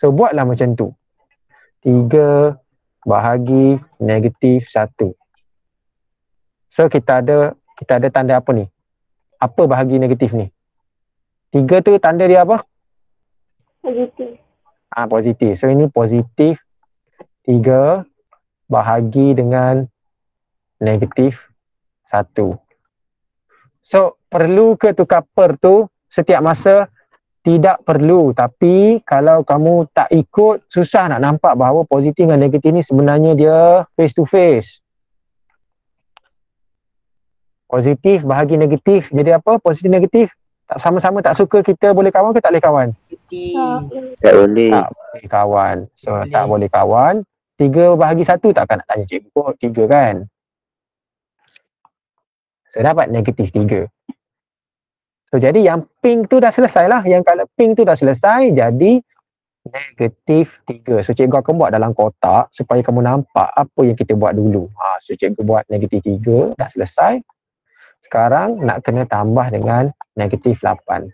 So buatlah macam tu. 3 bahagi negatif 1. So kita ada kita ada tanda apa ni? Apa bahagi negatif ni? 3 tu tanda dia apa? Positif. Ah positif. So ini positif 3 bahagi dengan negatif 1. So perlu ke tukar per tu setiap masa? Tidak perlu. Tapi kalau kamu tak ikut susah nak nampak bahawa positif dan negatif ni sebenarnya dia face to face. Positif bahagi negatif. Jadi apa? Positif negatif. Tak sama-sama tak suka kita boleh kawan ke tak boleh kawan? Tak boleh. Tak boleh kawan. So Boleh. tak boleh kawan. Tiga bahagi satu takkan nak tanya cikgu kot. Tiga kan? So dapat negatif tiga. So jadi yang pink tu dah selesai lah. Yang colour pink tu dah selesai. Jadi negatif tiga. So cikgu akan buat dalam kotak supaya kamu nampak apa yang kita buat dulu. Ha, so cikgu buat negatif tiga. Dah selesai. Sekarang nak kena tambah dengan negatif lapan.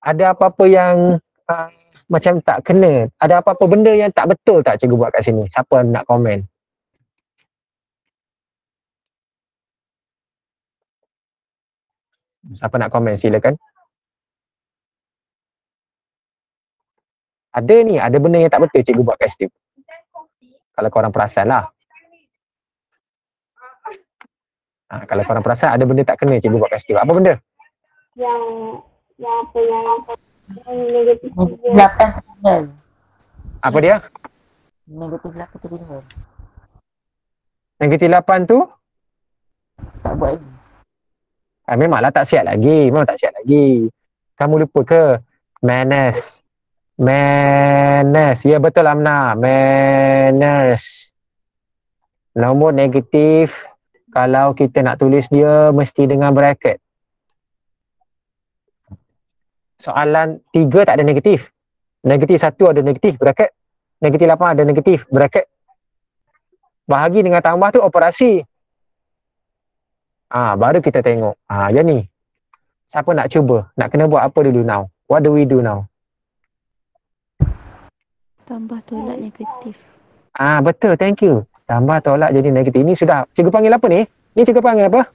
Ada apa-apa yang uh, macam tak kena? Ada apa-apa benda yang tak betul tak cikgu buat kat sini? Siapa nak komen? Siapa nak komen silakan. Ada ni, ada benda yang tak betul cikgu buat kat situ. Kalau korang perasan lah. Ha, kalau korang perasan ada benda tak kena cikgu buat kat situ. Apa benda? Yang yang apa yang negatif tiga. lapan tertinggal. Apa dia? Negatif lapan tertinggal. Negatif 8 tu? Tak buat lagi. Ah, memanglah tak siap lagi. Memang tak siap lagi. Kamu lupa ke? Manners. Manners. Ya betul Amna. Manners. Nombor negatif. Kalau kita nak tulis dia mesti dengan bracket. Soalan tiga tak ada negatif. Negatif satu ada negatif bracket. Negatif lapan ada negatif bracket. Bahagi dengan tambah tu operasi. Ah, baru kita tengok. Ah, yang ni. Siapa nak cuba? Nak kena buat apa dulu now? What do we do now? Tambah tolak negatif. Ah, betul. Thank you. Tambah tolak jadi negatif. Ini sudah. Cikgu panggil apa ni? Ni cikgu panggil apa?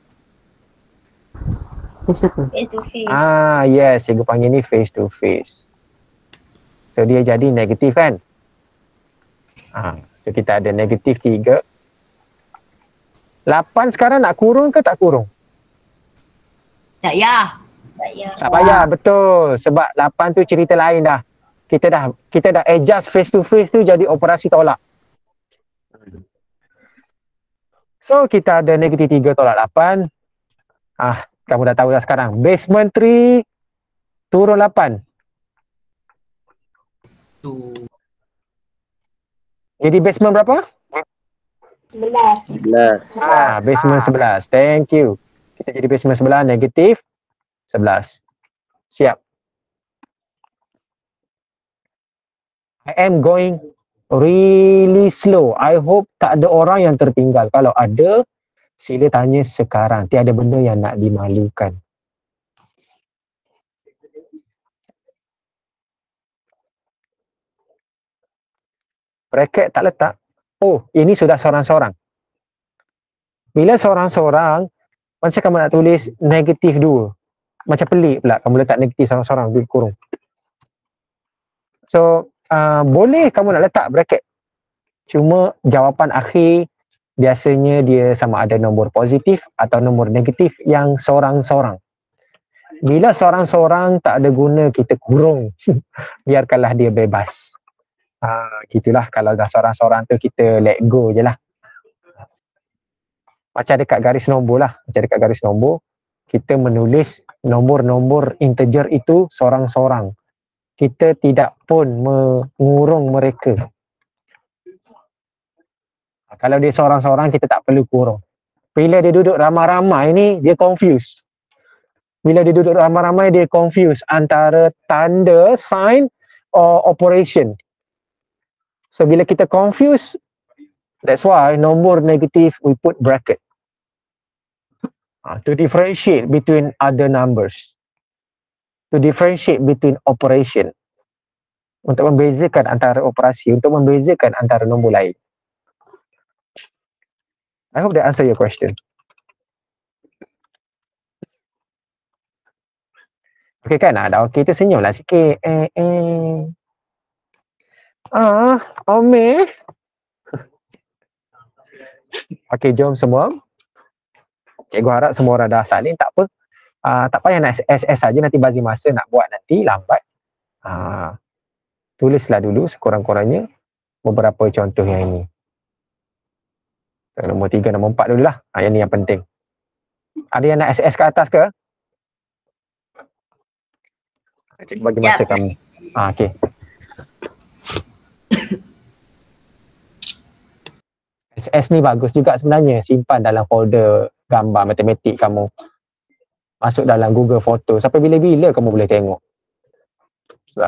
Face to face. Face to face. Ah, yes. Cikgu panggil ni face to face. So, dia jadi negatif kan? Ah, so, kita ada negatif tiga. Lapan sekarang nak kurung ke tak kurung? Tak ya. Tak ya. Tak payah, betul. Sebab 8 tu cerita lain dah. Kita dah kita dah adjust face to face tu jadi operasi tolak. So kita ada negatif 3 tolak 8. Ah, kamu dah tahu dah sekarang. Basement 3 turun 8. Tu. Jadi basement berapa? Belas. Sebelas. Ah, basement 11. Thank you. Kita jadi basement 11 negatif 11. Siap. I am going really slow. I hope tak ada orang yang tertinggal. Kalau ada, sila tanya sekarang. Tiada benda yang nak dimalukan. Bracket tak letak. Oh, ini sudah seorang-seorang. Bila seorang-seorang, macam kamu nak tulis negatif dua. Macam pelik pula kamu letak negatif seorang-seorang kurung. So, uh, boleh kamu nak letak bracket. Cuma jawapan akhir biasanya dia sama ada nombor positif atau nombor negatif yang seorang-seorang. Bila seorang-seorang tak ada guna kita kurung. Biarkanlah dia bebas. Ha, gitulah kalau dah seorang-seorang tu kita let go je lah. Macam dekat garis nombor lah. Macam dekat garis nombor. Kita menulis nombor-nombor integer itu seorang-seorang. Kita tidak pun mengurung mereka. Kalau dia seorang-seorang kita tak perlu kurung. Bila dia duduk ramai-ramai ni dia confused. Bila dia duduk ramai-ramai, dia confuse antara tanda, sign or operation. So bila kita confuse, that's why nombor negatif we put bracket. Uh, to differentiate between other numbers. To differentiate between operation. Untuk membezakan antara operasi, untuk membezakan antara nombor lain. I hope that answer your question. Okay kan? Ah, dah okay tu senyumlah sikit. Eh, eh. Ah, Ome. Okay, jom semua. Cikgu harap semua orang dah salin, tak apa. Ah, tak payah nak SS saja nanti bagi masa nak buat nanti lambat. Ah, tulislah dulu sekurang-kurangnya beberapa contoh yang ini. Nombor tiga, nombor empat dulu lah. Ah, yang ni yang penting. Ada yang nak SS ke atas ke? Cikgu bagi masa Yep. kamu. Ah, okay. SS ni bagus juga sebenarnya. Simpan dalam folder gambar matematik kamu. Masuk dalam Google Photo. Sampai bila-bila kamu boleh tengok.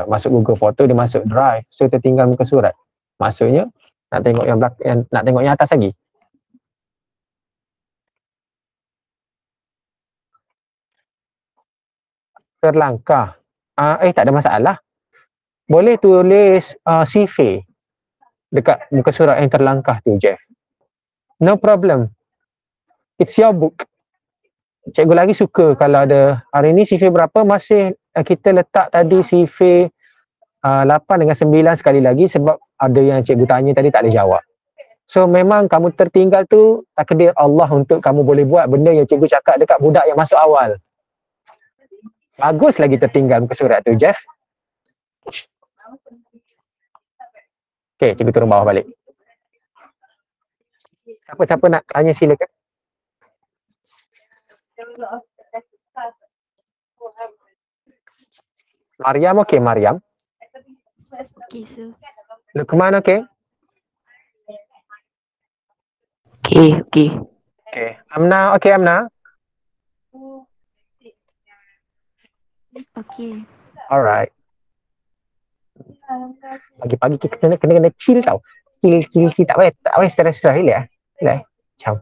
Masuk Google Photo, dia masuk drive. So, tertinggal muka surat. Maksudnya, nak tengok yang belakang, yang, nak tengok yang atas lagi. Terlangkah. Uh, eh, tak ada masalah. Boleh tulis uh, CV dekat muka surat yang terlangkah tu, Jeff. No problem. It's your book. Cikgu lagi suka kalau ada hari ni CV berapa masih uh, kita letak tadi CV uh, 8 dengan 9 sekali lagi sebab ada yang cikgu tanya tadi tak ada jawab. So memang kamu tertinggal tu takdir Allah untuk kamu boleh buat benda yang cikgu cakap dekat budak yang masuk awal. Bagus lagi tertinggal muka surat tu Jeff. Okay, cikgu turun bawah balik. Siapa-siapa nak tanya silakan. Mariam okey Mariam. Okay, sir. Lukman okey. Okay, okay. Okey. Amna okey Amna. Okay. Alright. Pagi-pagi kita kena kena, kena chill tau. Chill, chill, chill. Tak payah, tak payah stress-stress. Relax eh. Relax. Macam.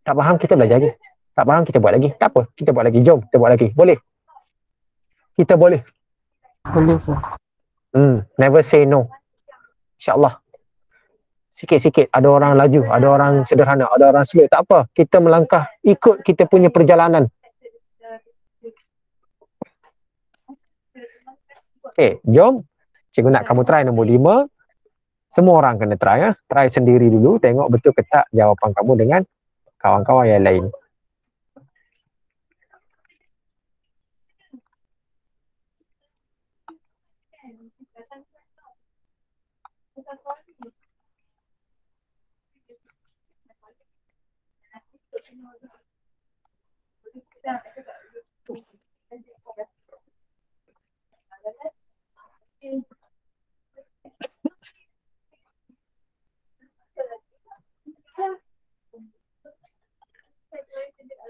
Tak faham kita belajar lagi. Tak faham kita buat lagi. Tak apa. Kita buat lagi. Jom kita buat lagi. Boleh. Kita boleh. Boleh sir. Hmm. Never say no. InsyaAllah. Sikit-sikit. Ada orang laju. Ada orang sederhana. Ada orang slow. Tak apa. Kita melangkah. Ikut kita punya perjalanan. Okay. Jom. Cikgu nak kamu try nombor lima. Semua orang kena try ya. Try sendiri dulu. Tengok betul ke tak jawapan kamu dengan kawan-kawan yang lain.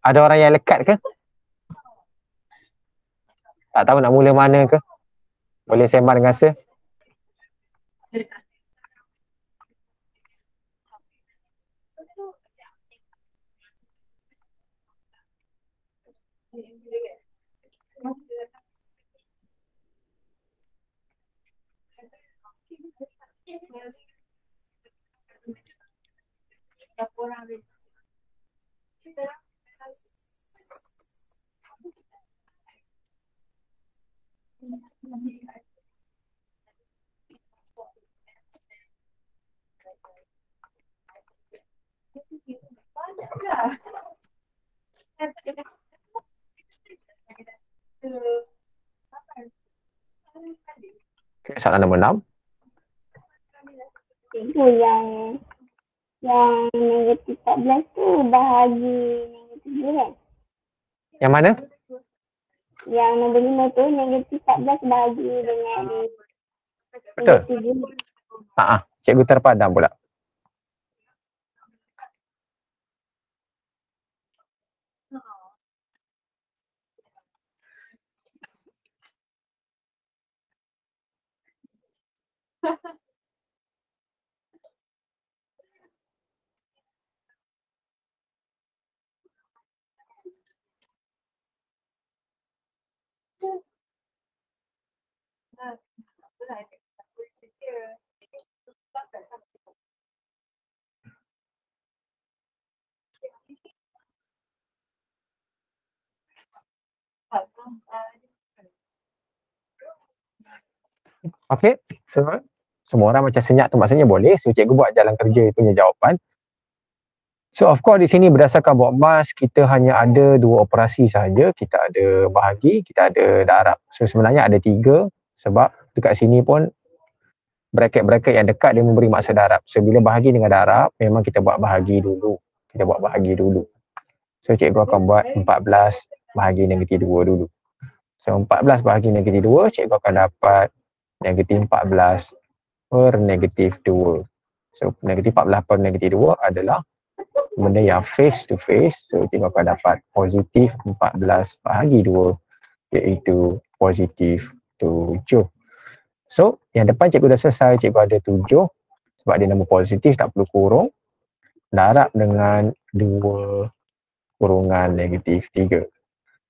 Ada orang yang lekat ke? Tak tahu nak mula mana ke? Boleh sembang dengan saya? Okay, soalan nombor enam. Cikgu yang yang negatif 14 tu bahagi negatif 2 kan? Yang mana? Yang nombor 5 tu negatif 14 bahagi dengan Betul. negatif 2. Ha ah, cikgu terpadam pula. Okey, so semua orang macam senyap tu maksudnya boleh. So cikgu buat jalan kerja punya jawapan. So of course di sini berdasarkan buat mas kita hanya ada dua operasi sahaja. Kita ada bahagi, kita ada darab. So sebenarnya ada tiga sebab dekat sini pun bracket-bracket yang dekat dia memberi maksud darab. So bila bahagi dengan darab memang kita buat bahagi dulu. Kita buat bahagi dulu. So cikgu akan buat 14 bahagi negatif 2 dulu. So 14 bahagi negatif 2 cikgu akan dapat negatif 14 per negatif 2. So negatif 14 per negatif 2 adalah benda yang face to face. So cikgu akan dapat positif 14 bahagi 2 iaitu positif 7. So yang depan cikgu dah selesai, cikgu ada 7 sebab dia nombor positif tak perlu kurung. Darab dengan 2 kurungan negatif 3.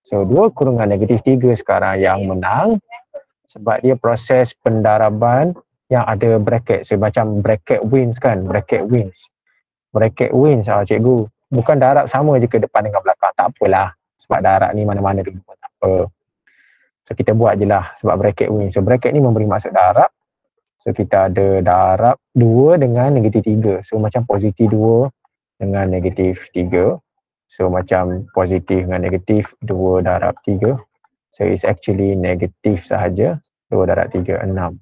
So 2 kurungan negatif 3 sekarang yang menang sebab dia proses pendaraban yang ada bracket. So macam bracket wins kan, bracket wins. Bracket wins ah cikgu. Bukan darab sama je ke depan dengan belakang. Tak apalah. Sebab darab ni mana-mana dulu pun tak apa. So kita buat je lah sebab bracket wins. So bracket ni memberi maksud darab. So kita ada darab 2 dengan negatif 3. So macam positif 2 dengan negatif 3. So macam positif dengan negatif 2 darab 3. So it's actually negatif sahaja. 2 darab 3, 6.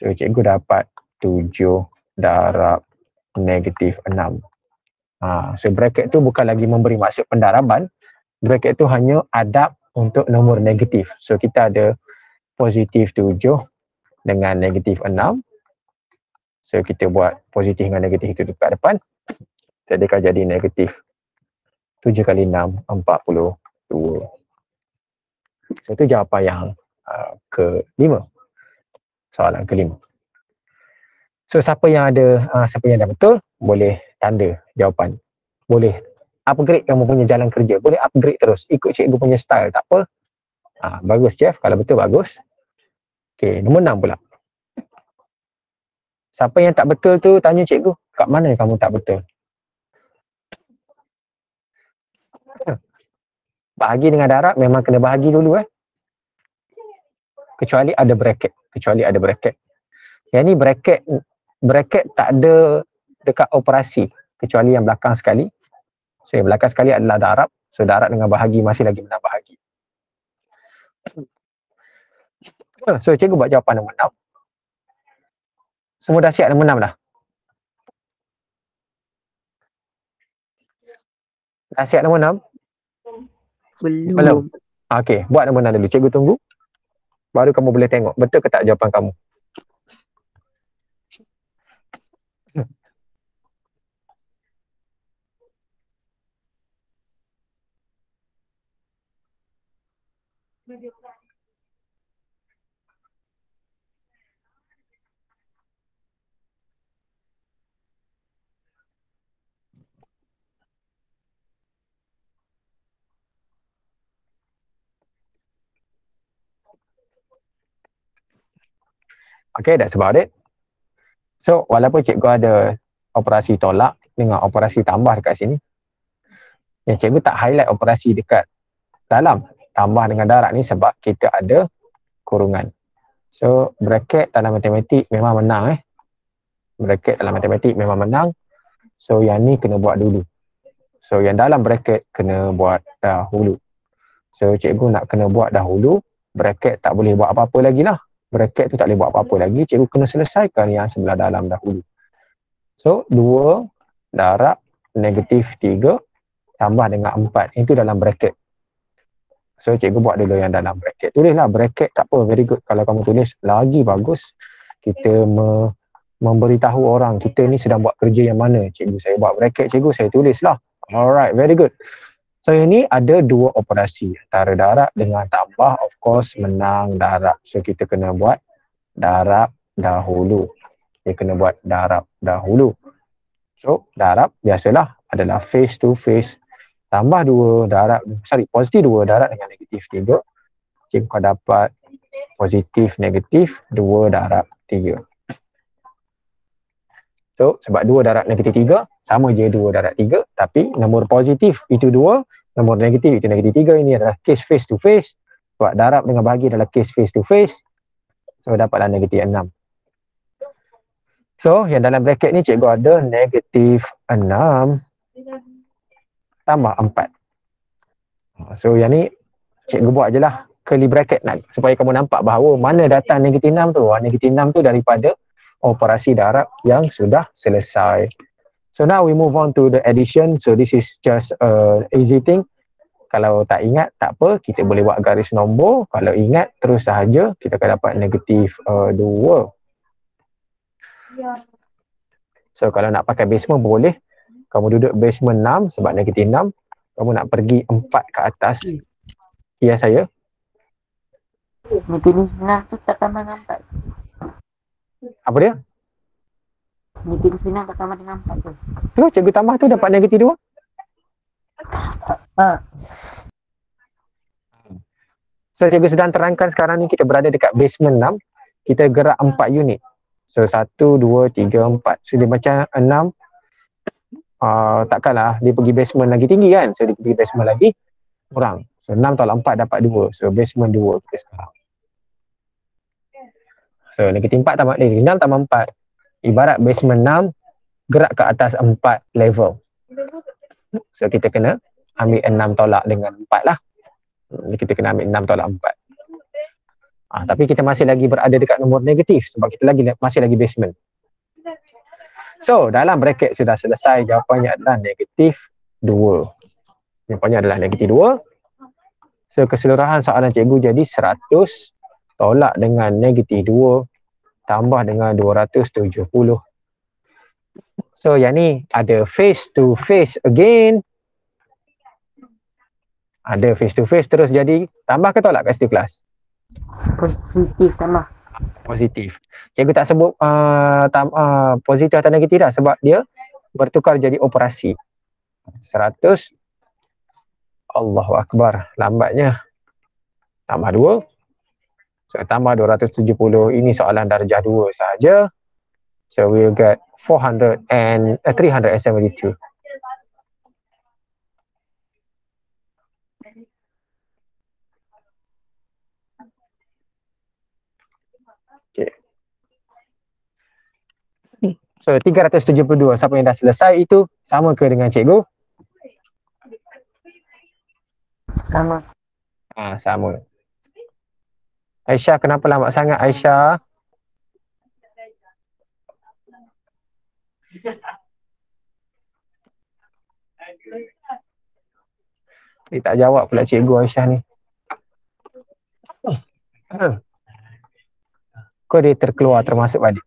So cikgu dapat 7 darab negatif 6. Ha, so bracket tu bukan lagi memberi maksud pendaraban. Bracket tu hanya adab untuk nombor negatif. So kita ada positif 7 dengan negatif 6. So kita buat positif dengan negatif itu dekat depan. Jadi akan jadi negatif 7 kali 6, 42. So itu jawapan yang uh, kelima. Soalan kelima. So siapa yang ada, uh, siapa yang dah betul, boleh tanda jawapan. Boleh upgrade kamu punya jalan kerja. Boleh upgrade terus. Ikut cikgu punya style, tak apa. Uh, bagus Jeff, kalau betul bagus. Okay, nombor enam pula. Siapa yang tak betul tu tanya cikgu, kat mana kamu tak betul? bahagi dengan darab memang kena bahagi dulu eh. Kecuali ada bracket, kecuali ada bracket. Yang ni bracket bracket tak ada dekat operasi kecuali yang belakang sekali. So yang belakang sekali adalah darab. So darab dengan bahagi masih lagi menang bahagi. So cikgu buat jawapan nombor 6. Semua dah siap nombor 6 dah? Dah siap nombor 6? Belum. Belum. Okey, buat nombor 6 dulu. Cikgu tunggu. Baru kamu boleh tengok betul ke tak jawapan kamu. Okay, that's about it. So, walaupun cikgu ada operasi tolak, dengan operasi tambah dekat sini. Yang cikgu tak highlight operasi dekat dalam tambah dengan darab ni sebab kita ada kurungan. So bracket dalam matematik memang menang eh. Bracket dalam matematik memang menang. So yang ni kena buat dulu. So yang dalam bracket kena buat dahulu. So cikgu nak kena buat dahulu. Bracket tak boleh buat apa-apa lagi lah. Bracket tu tak boleh buat apa-apa lagi. Cikgu kena selesaikan yang sebelah dalam dahulu. So dua darab negatif tiga tambah dengan empat. Itu dalam bracket. So cikgu buat dulu yang dalam bracket. Tulislah bracket tak apa very good. Kalau kamu tulis lagi bagus kita me, memberitahu orang kita ni sedang buat kerja yang mana. Cikgu saya buat bracket cikgu saya tulislah. Alright very good. So ini ada dua operasi antara darab dengan tambah of course menang darab. So kita kena buat darab dahulu. Kita kena buat darab dahulu. So darab biasalah adalah face to face tambah dua darab, sorry, positif dua darab dengan negatif tiga. Cikgu kau dapat positif negatif dua darab tiga. So, sebab dua darab negatif tiga, sama je dua darab tiga. Tapi nombor positif itu dua, nombor negatif itu negatif tiga. Ini adalah case face to face. Sebab darab dengan bahagi adalah case face to face. So, dapatlah negatif enam. So, yang dalam bracket ni cikgu ada negatif enam tambah 4. So yang ni cikgu buat je lah curly bracket nak supaya kamu nampak bahawa mana datang negatif 6 tu. Negatif 6 tu daripada operasi darab yang sudah selesai. So now we move on to the addition. So this is just uh, easy thing. Kalau tak ingat, tak apa. Kita boleh buat garis nombor. Kalau ingat, terus sahaja kita akan dapat negatif uh, 2. So kalau nak pakai basement boleh kamu duduk basement 6 sebab negatif 6 kamu nak pergi 4 ke atas. Ya saya. Negatif 6 tu tak tambah dengan 4 apa dia? Negatif 6 tak tambah dengan 4 tu. Tu cikgu tambah tu dapat negatif 2 ha. so cikgu sedang terangkan sekarang ni kita berada dekat basement 6 kita gerak 4 unit. So 1, 2, 3, 4 so dia macam 6 uh, takkanlah dia pergi basement lagi tinggi kan? So dia pergi basement lagi kurang. So 6 tolak 4 dapat 2 so basement 2 kita sekarang. So negatif 4 tambah eh, 6 tambah 4 ibarat basement 6 gerak ke atas 4 level. So kita kena ambil 6 tolak dengan 4 lah. Hmm, kita kena ambil 6 tolak 4 Ah, tapi kita masih lagi berada dekat nombor negatif sebab kita lagi masih lagi basement. So, dalam bracket sudah selesai, jawapannya adalah negatif 2. Jawapannya adalah negatif 2. So, keseluruhan soalan cikgu jadi 100 tolak dengan negatif 2 tambah dengan 270. So, yang ni ada face to face again. Ada face to face terus jadi tambah ke tolak kat situ kelas? Positif tambah. Positif. Cikgu tak sebut uh, tam, uh, positif atau negatif dah sebab dia bertukar jadi operasi. 100 Allahu Akbar. Lambatnya. Tambah 2 so tambah 270 ini soalan darjah 2 sahaja. So we'll get 400 and uh, 372 So 372 siapa yang dah selesai itu sama ke dengan cikgu? Sama. Ah sama. Aisyah kenapa lambat sangat Aisyah? Dia tak jawab pula cikgu Aisyah ni. Kau dia terkeluar termasuk balik.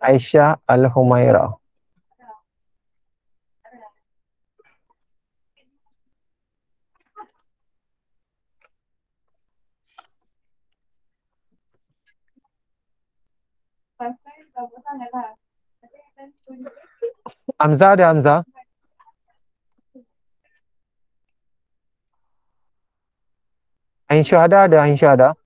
Aisyah Al-Humaira. Hamzah ada Hamzah? Aisyah ada ada Aisyah ada?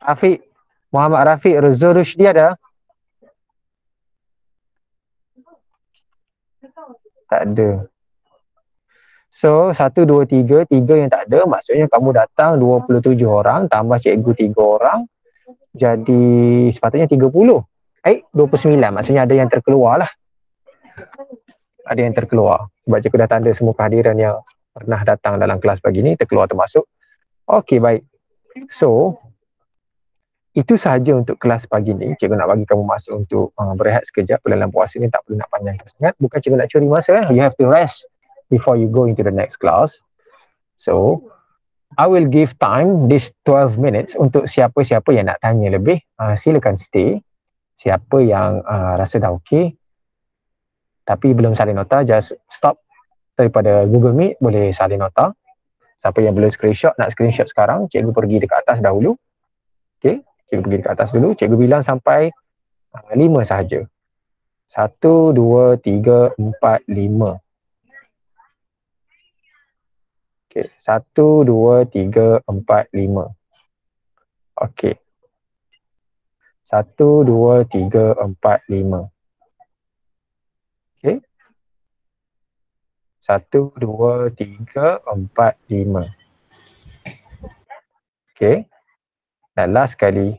Rafiq. Muhammad Rafiq Rezul Rushdi ada? Tak ada. So, satu, dua, tiga, tiga yang tak ada, maksudnya kamu datang 27 orang, tambah cikgu tiga orang, jadi sepatutnya 30. Eh, 29, maksudnya ada yang terkeluar lah. Ada yang terkeluar. Sebab cikgu dah tanda semua kehadiran yang pernah datang dalam kelas pagi ni, terkeluar termasuk. Okey, baik. So, itu sahaja untuk kelas pagi ni. Cikgu nak bagi kamu masa untuk uh, berehat sekejap. Dalam puasa ni tak perlu nak panjangkan sangat. Bukan cikgu nak curi masa. Eh. You have to rest before you go into the next class. So, I will give time this 12 minutes untuk siapa-siapa yang nak tanya lebih. Uh, silakan stay. Siapa yang uh, rasa dah okey. Tapi belum salin nota, just stop daripada Google Meet. Boleh salin nota. Siapa yang belum screenshot, nak screenshot sekarang, cikgu pergi dekat atas dahulu. Okay, cikgu pergi dekat atas dulu. Cikgu bilang sampai uh, lima sahaja. Satu, dua, tiga, empat, lima. Okey, satu, dua, tiga, empat, lima. Okey. Satu, dua, tiga, empat, lima. Okey. Satu, dua, tiga, empat, lima. Okey. Dan last kali.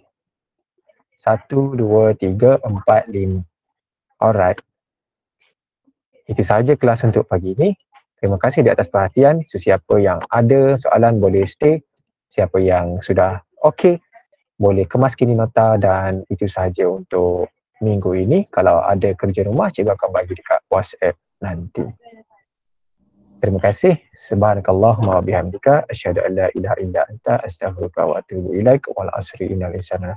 Satu, dua, tiga, empat, lima. Alright. Itu sahaja kelas untuk pagi ini. Terima kasih di atas perhatian. Sesiapa yang ada soalan boleh stay. Siapa yang sudah okey boleh kemas kini nota dan itu sahaja untuk minggu ini. Kalau ada kerja rumah, cikgu akan bagi dekat WhatsApp nanti. Terima kasih. Subhanakallah wa bihamdika asyhadu an la ilaha illa anta astaghfiruka wa atubu ilaik wal asri innal insana